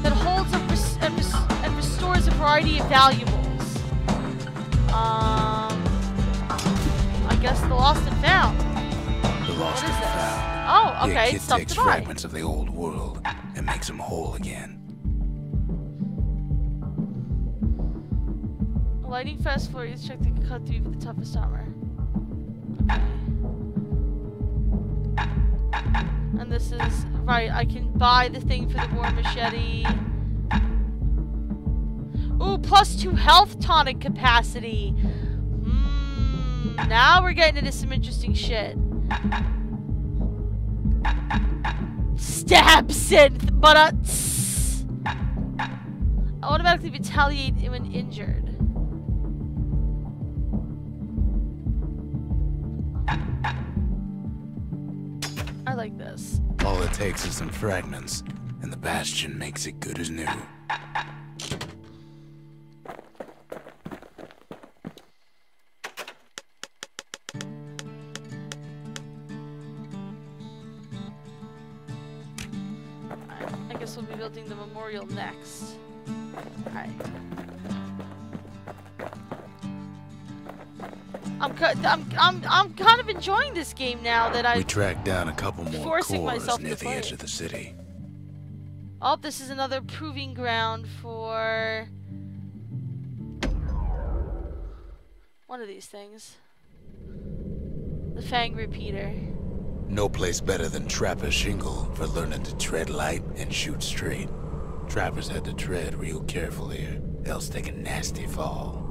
that holds a res- and, res- and restores a variety of valuables. Um, I guess the lost and found. The lost and found. Oh, okay, kid it's stuff takes fragments of the old world and makes them whole again. Lighting fast forward is check that can cut through the toughest armor. And this is right. I can buy the thing for the war machete. Ooh, plus two health tonic capacity. Hmm. Now we're getting into some interesting shit. Stab synth, but uh, automatically retaliate when injured. like this. All it takes is some fragments, and the Bastion makes it good as new. I guess we'll be building the memorial next. I'm, I'm, I'm, kind of enjoying this game now that I. We tracked down a couple more forcing cores myself near the edge of the city. Oh, this is another proving ground for one of these things. The Fang Repeater. No place better than Trapper Shingle for learning to tread light and shoot straight. Trappers had to tread real careful here, else take a nasty fall.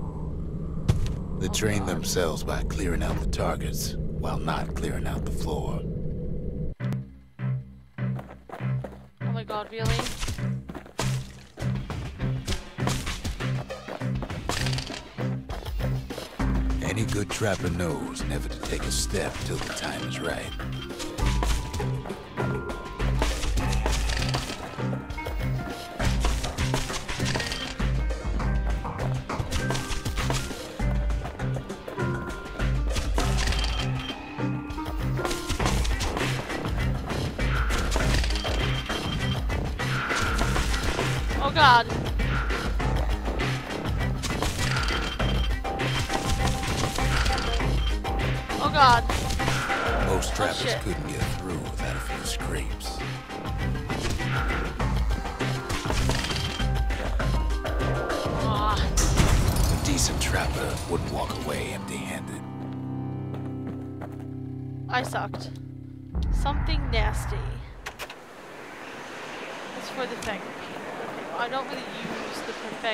They train themselves by clearing out the targets while not clearing out the floor. Oh my god, really? Any good trapper knows never to take a step till the time is right.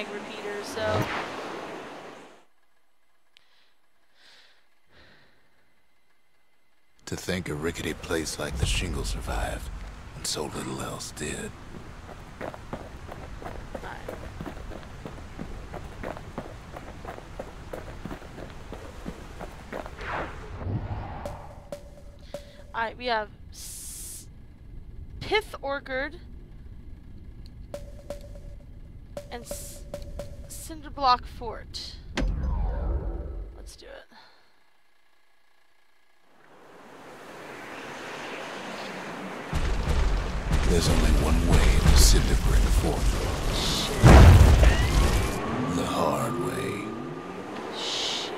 The Fang Repeater, so... To think a rickety place like the Shingle survived, and so little else did. Alright, we have S- Pyth Orchard and S- Cinderbrick Fort. Let's do it. There's only one way to Cinderbrick Fort. The hard way. Shit.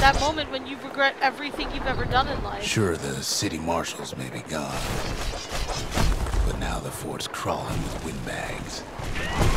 That moment when you regret everything you've ever done in life. Sure, the city marshals may be gone. Now the fort's crawling with windbags.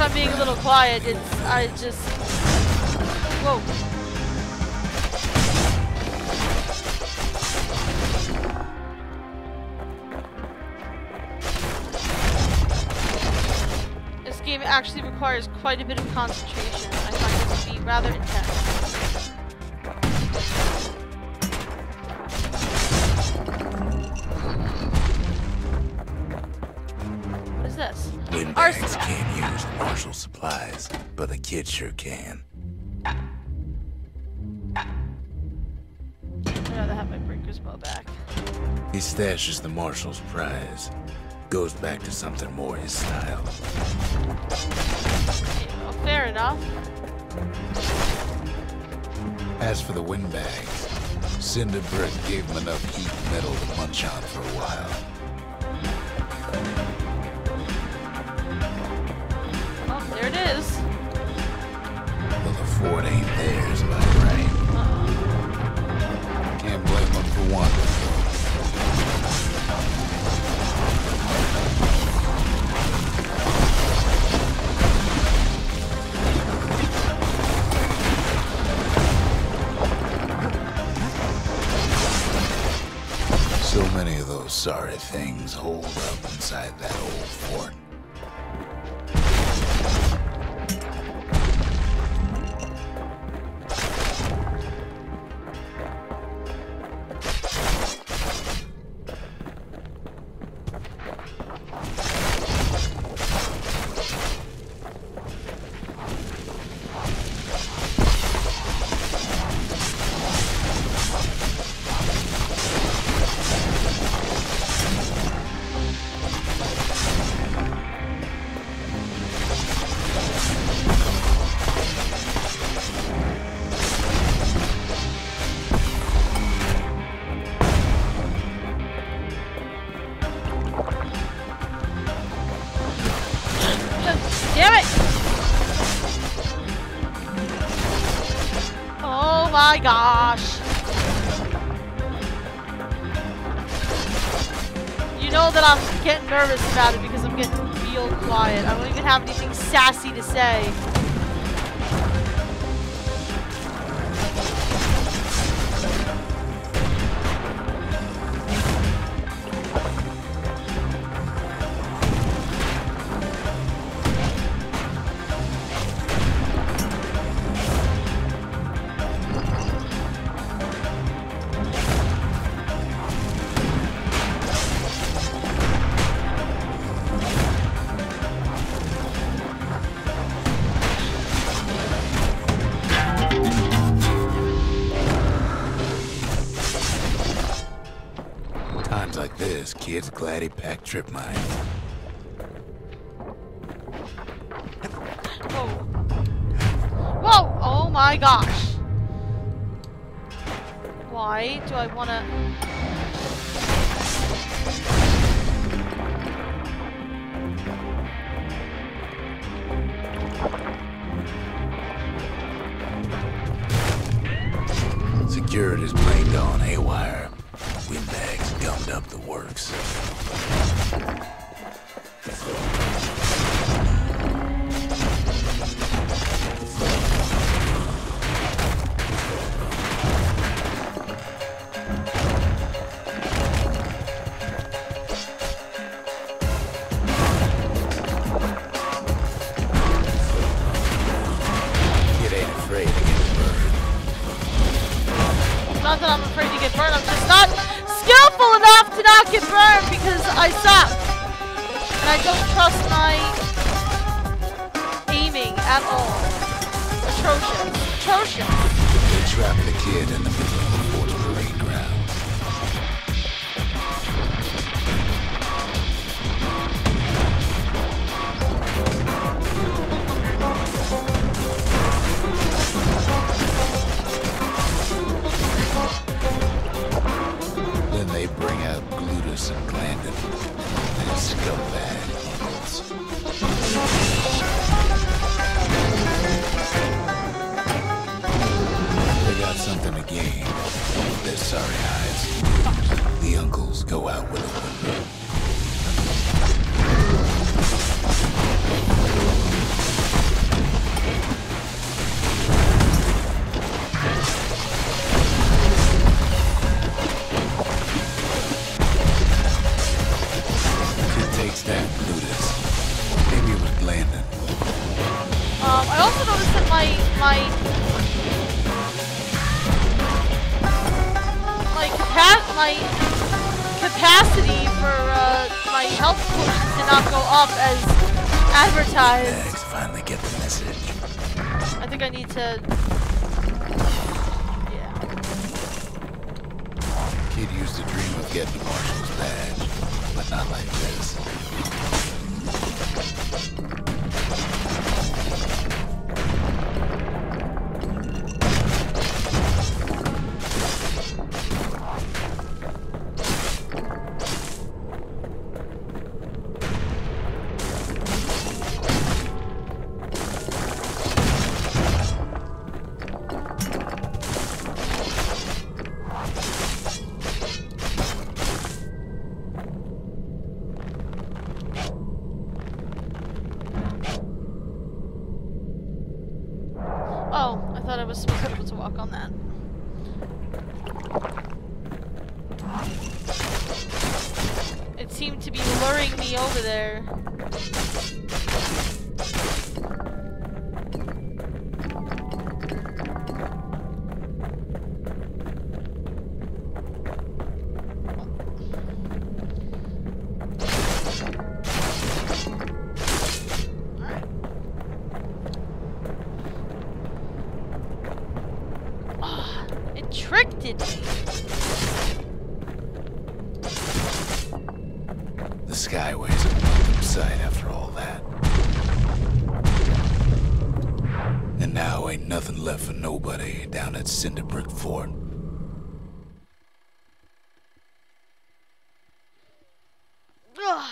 If I'm being a little quiet. It's I just. Whoa. This game actually requires quite a bit of concentration. I find it to be rather intense. Windbags Arsenal. can't use martial supplies, but the kid sure can. I'd rather have my breaker's bow back. He stashes the marshal's prize. Goes back to something more his style. Okay, well, fair enough. As for the windbags, Cinderbrick gave him enough heat metal to munch on for a while. Things hold up inside that nervous about it because I'm getting real quiet. I don't even have anything sassy to say. Trip mines. Up the works.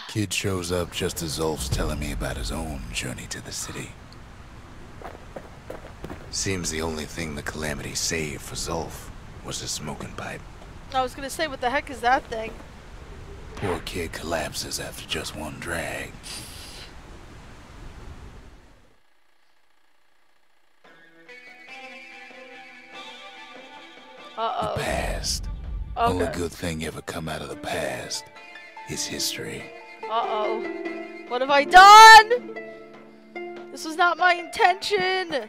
Kid shows up just as Zulf's telling me about his own journey to the city. Seems the only thing the Calamity saved for Zulf was his smoking pipe. I was gonna say, what the heck is that thing? Poor kid collapses after just one drag. Uh-oh. The past. Only good thing ever come out of the past is history. Uh oh. What have I done? This was not my intention.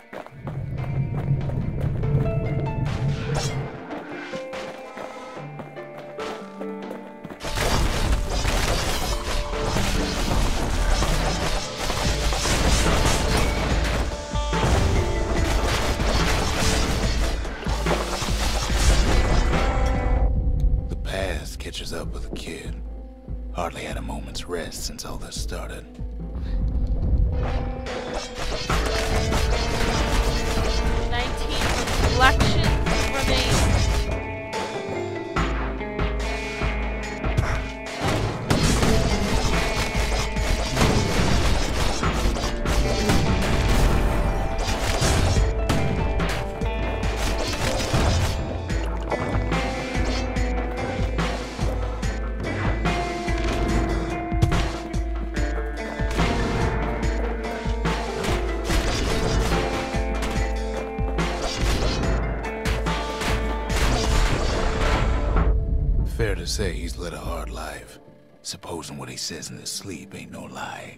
Says in his sleep ain't no lie.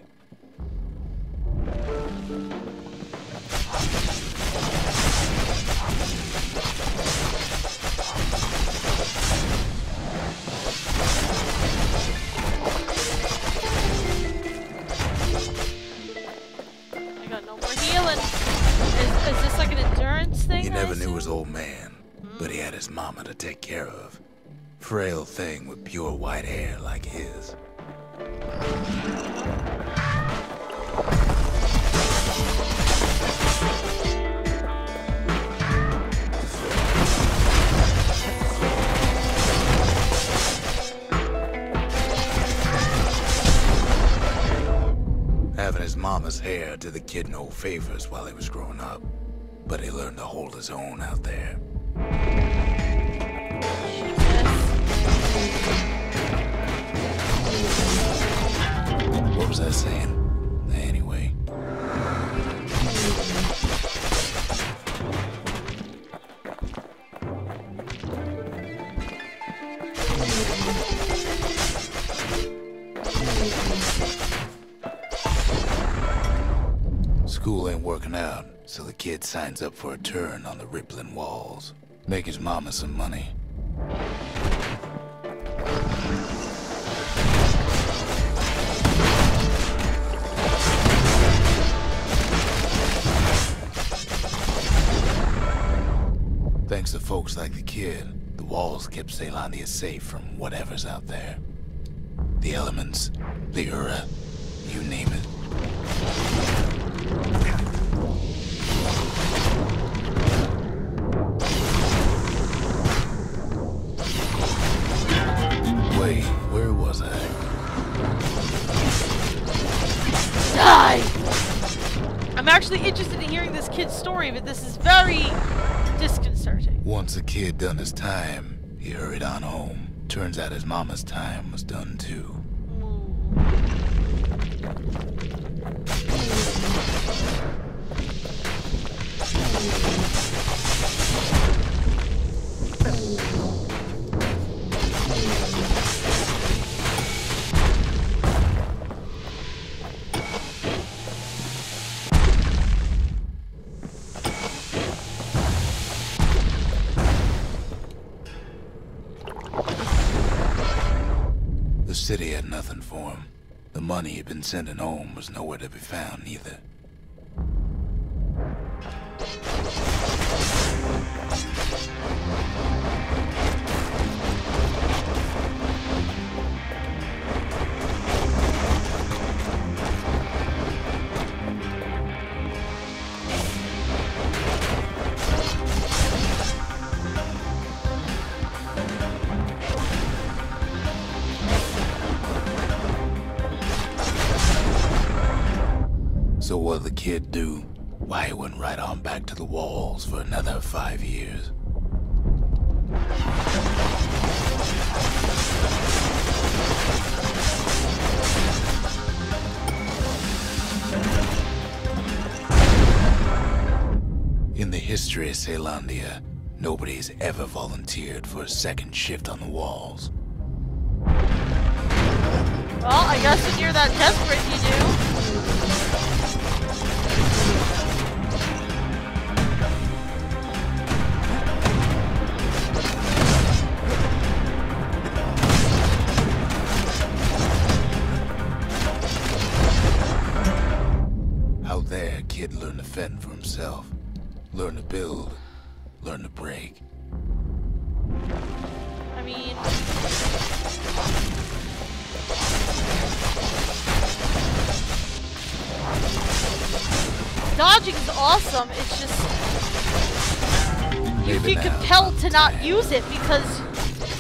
I got no more healing. Is, is this like an endurance thing? He never knew his old man, but he had his mama to take care of. Frail thing with pure white hair like his. Did the kid no favors while he was growing up, but he learned to hold his own out there. Signs up for a turn on the rippling walls. Make his mama some money. Thanks to folks like the kid, the walls kept Caelondia safe from whatever's out there. The elements, the Ura, you name it. Actually interested in hearing this kid's story, but this is very disconcerting. Once the kid done his time, he hurried on home. Turns out his mama's time was done too. The been sending home was nowhere to be found either. Kid do? Why he went right on back to the walls for another five years. In the history of Caelondia, nobody's ever volunteered for a second shift on the walls. Well, I guess when you're that desperate, you do. Himself. Learn to build. Learn to break. I mean, dodging is awesome. It's just you Maybe feel now, compelled to not use it because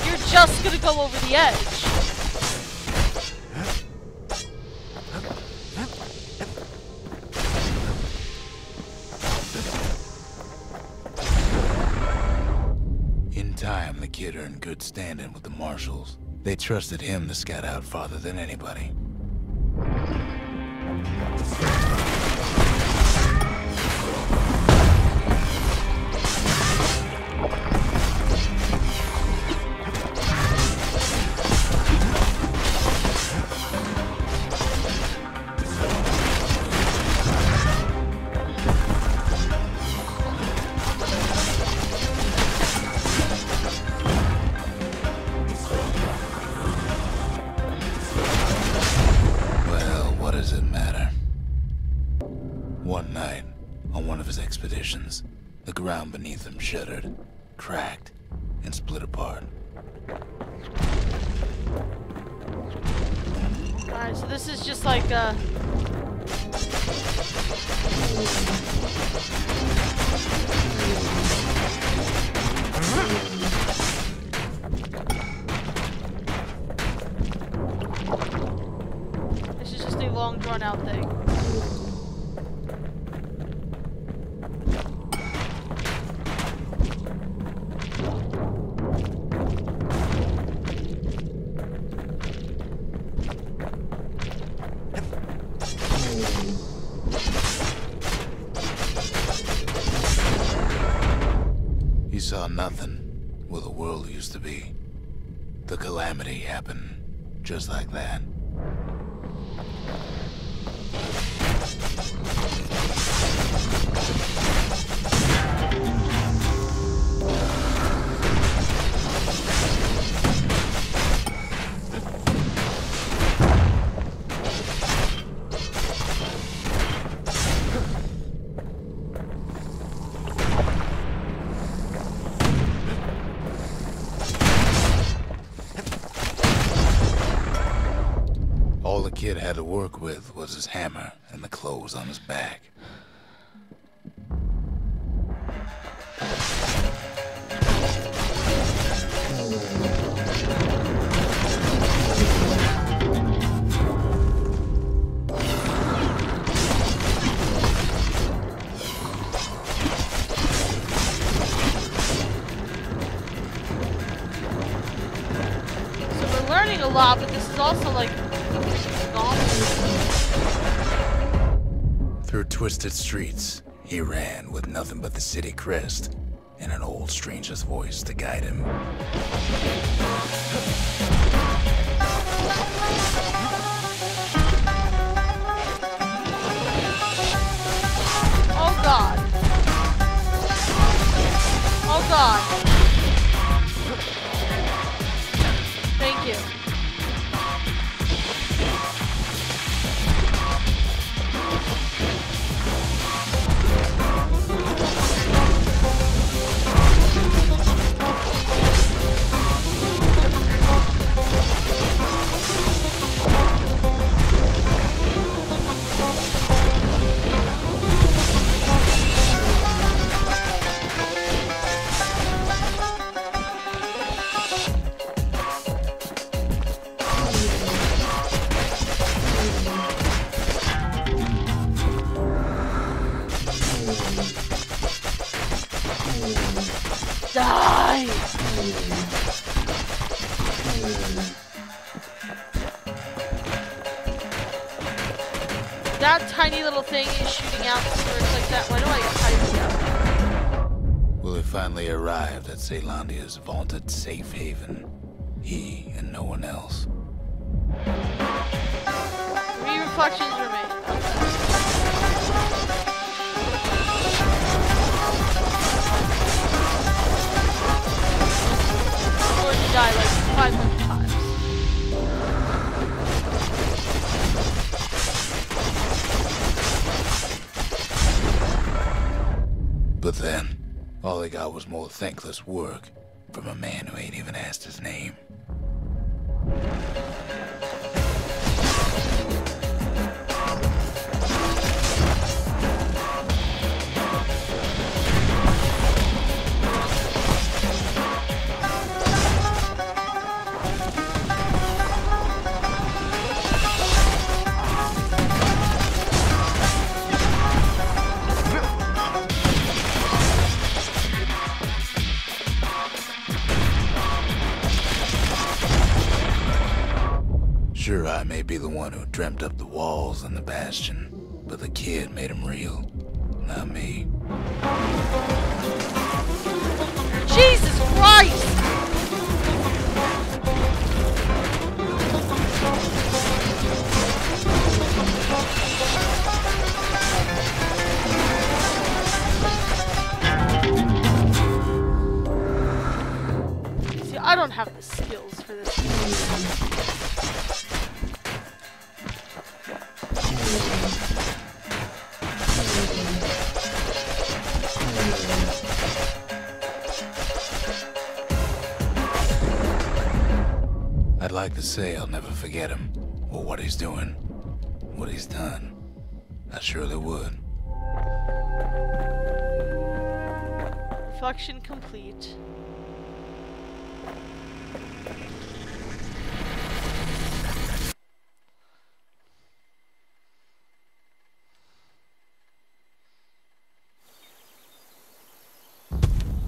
you're just gonna go over the edge. Good standing with the marshals. They trusted him to scout out farther than anybody. Expeditions, the ground beneath him shuddered, cracked, and split apart. Alright, so this is just like uh This is just a long drawn out thing. Just like that. Had to work with was his hammer and the clothes on his back. Twisted streets, he ran with nothing but the city crest and an old stranger's voice to guide him. Oh god. Oh god. At vaunted safe haven. He and no one else. Three reflections remain. I'm going to die like 500 times. But then, all he got was more thankless work from a man who ain't even asked his name. One who dreamt up the walls and the bastion, but the kid made 'em real, not me. Say I'll never forget him, or what he's doing, what he's done. I surely would. Reflection complete.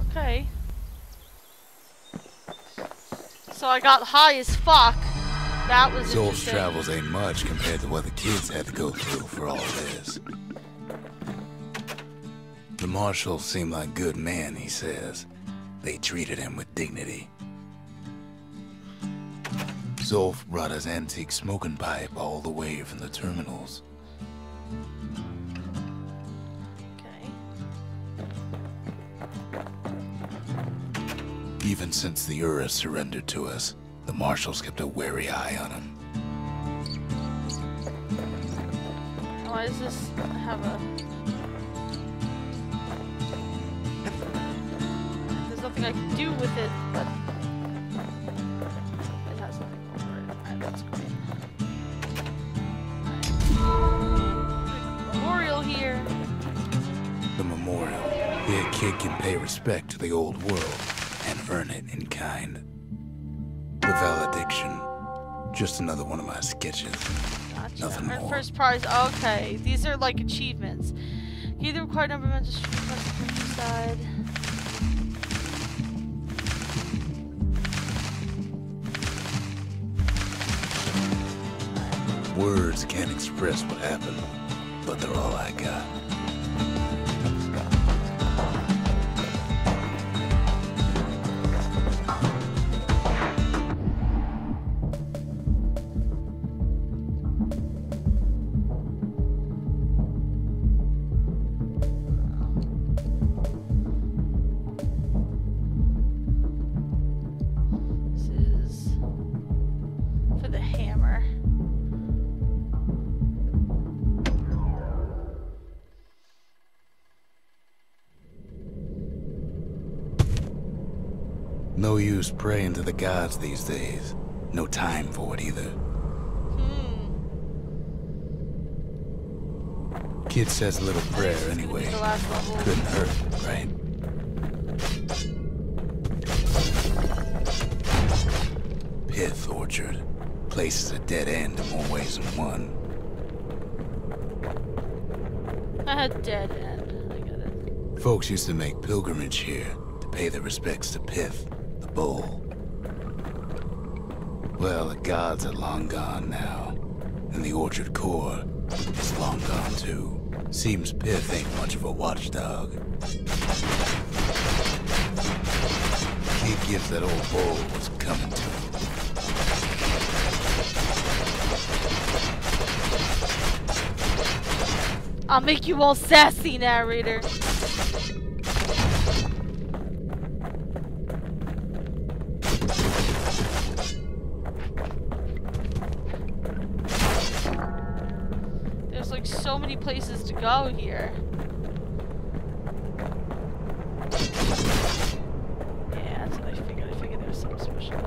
Okay. So I got high as fuck. That was Zulf's travels ain't much compared to what the kids had to go through for all this. The marshals seem like good men, he says. They treated him with dignity. Zolf brought his antique smoking pipe all the way from the terminals. Even since the Ura surrendered to us, the Marshals kept a wary eye on him. Why does this have a... There's nothing I can do with it, but... It has something for it. That's great. Memorial here. The memorial. Here, kid can pay respect to the old world and earn it in kind. The valediction. Just another one of my sketches. Gotcha. Nothing Earn more. First prize. Okay, these are like achievements. Either required number of across the countryside. Words can't express what happened, but they're all I got. Use praying to the gods these days. No time for it either. Hmm. Kid says a little prayer This is gonna be anyway. The last level. Couldn't hurt, right? Pyth Orchard. Place is a dead end in more ways than one. A dead end. I get it. Folks used to make pilgrimage here to pay their respects to Pyth, bull. Well, the gods are long gone now, and the orchard core is long gone too. Seems Pyth ain't much of a watchdog. Kid gives that old bull what's coming to him. I'll make you all sassy, narrator. Go here. Yeah, that's what I figured. I figured there was something special.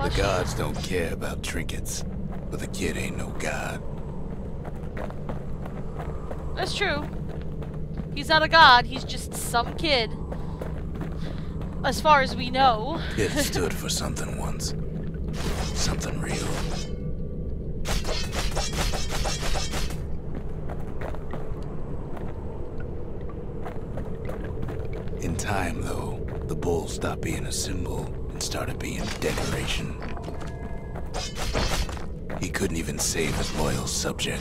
The gods don't care about trinkets, but the kid ain't no god. That's true. He's not a god, he's just some kid. As far as we know. Pyth stood for something once. Loyal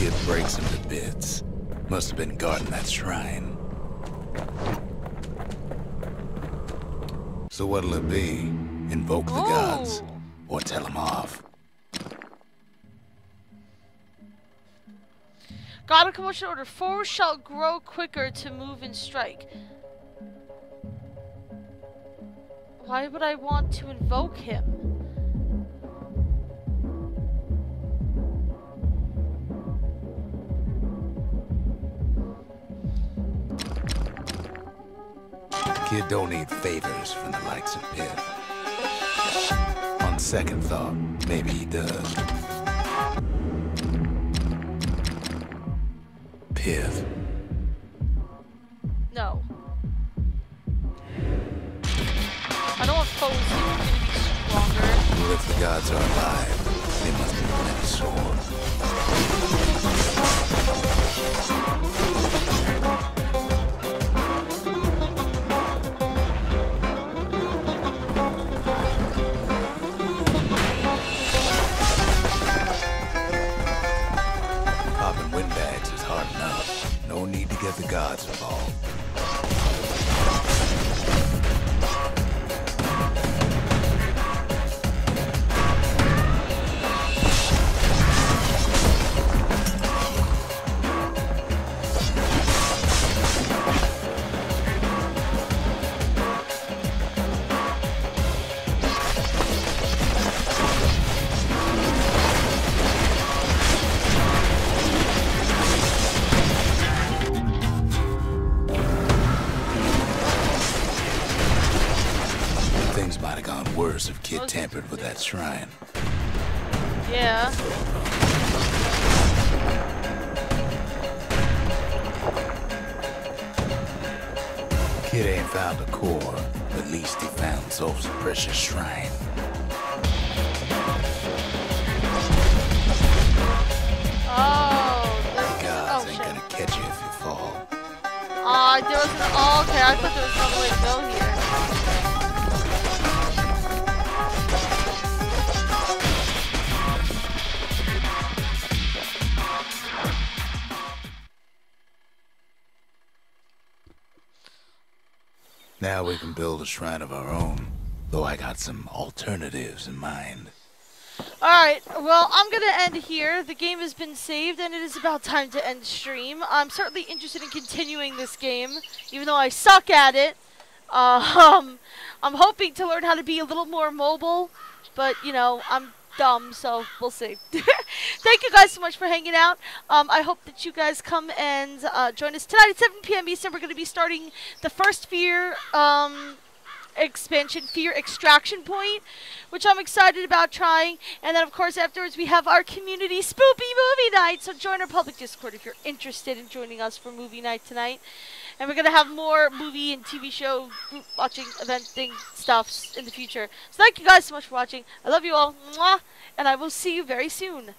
Kid breaks him to bits. Must have been guarding that shrine. So what'll it be? Invoke the oh. gods? Oh. Or tell them off? God of commotion order. Four shall grow quicker to move and strike. Why would I want to invoke him? Kid don't need favors from the likes of Pyth. On second thought, maybe he does. Pyth. No. I don't want foes gonna be stronger. Well, if the gods are alive, they must be the gods involved. Precious shrine. Oh. The gods oh, ain't shit. gonna catch you if you fall. Uh, there was an, oh, okay, I thought there was another way to go here. Now we can build a shrine of our own, though I got some alternatives in mind. Alright, well, I'm gonna end here. The game has been saved, and it is about time to end stream. I'm certainly interested in continuing this game, even though I suck at it. Um, I'm hoping to learn how to be a little more mobile, but, you know, I'm dumb, so we'll see. Thank you guys so much for hanging out. Um, I hope that you guys come and uh, join us tonight at 7 p.m. Eastern. We're going to be starting the first Fear um, expansion, Fear Extraction Point, which I'm excited about trying. And then, of course, afterwards, we have our community spoopy movie night. So join our public Discord if you're interested in joining us for movie night tonight. And we're going to have more movie and TV show group watching event thing stuffs in the future. So thank you guys so much for watching. I love you all. Mwah, and I will see you very soon.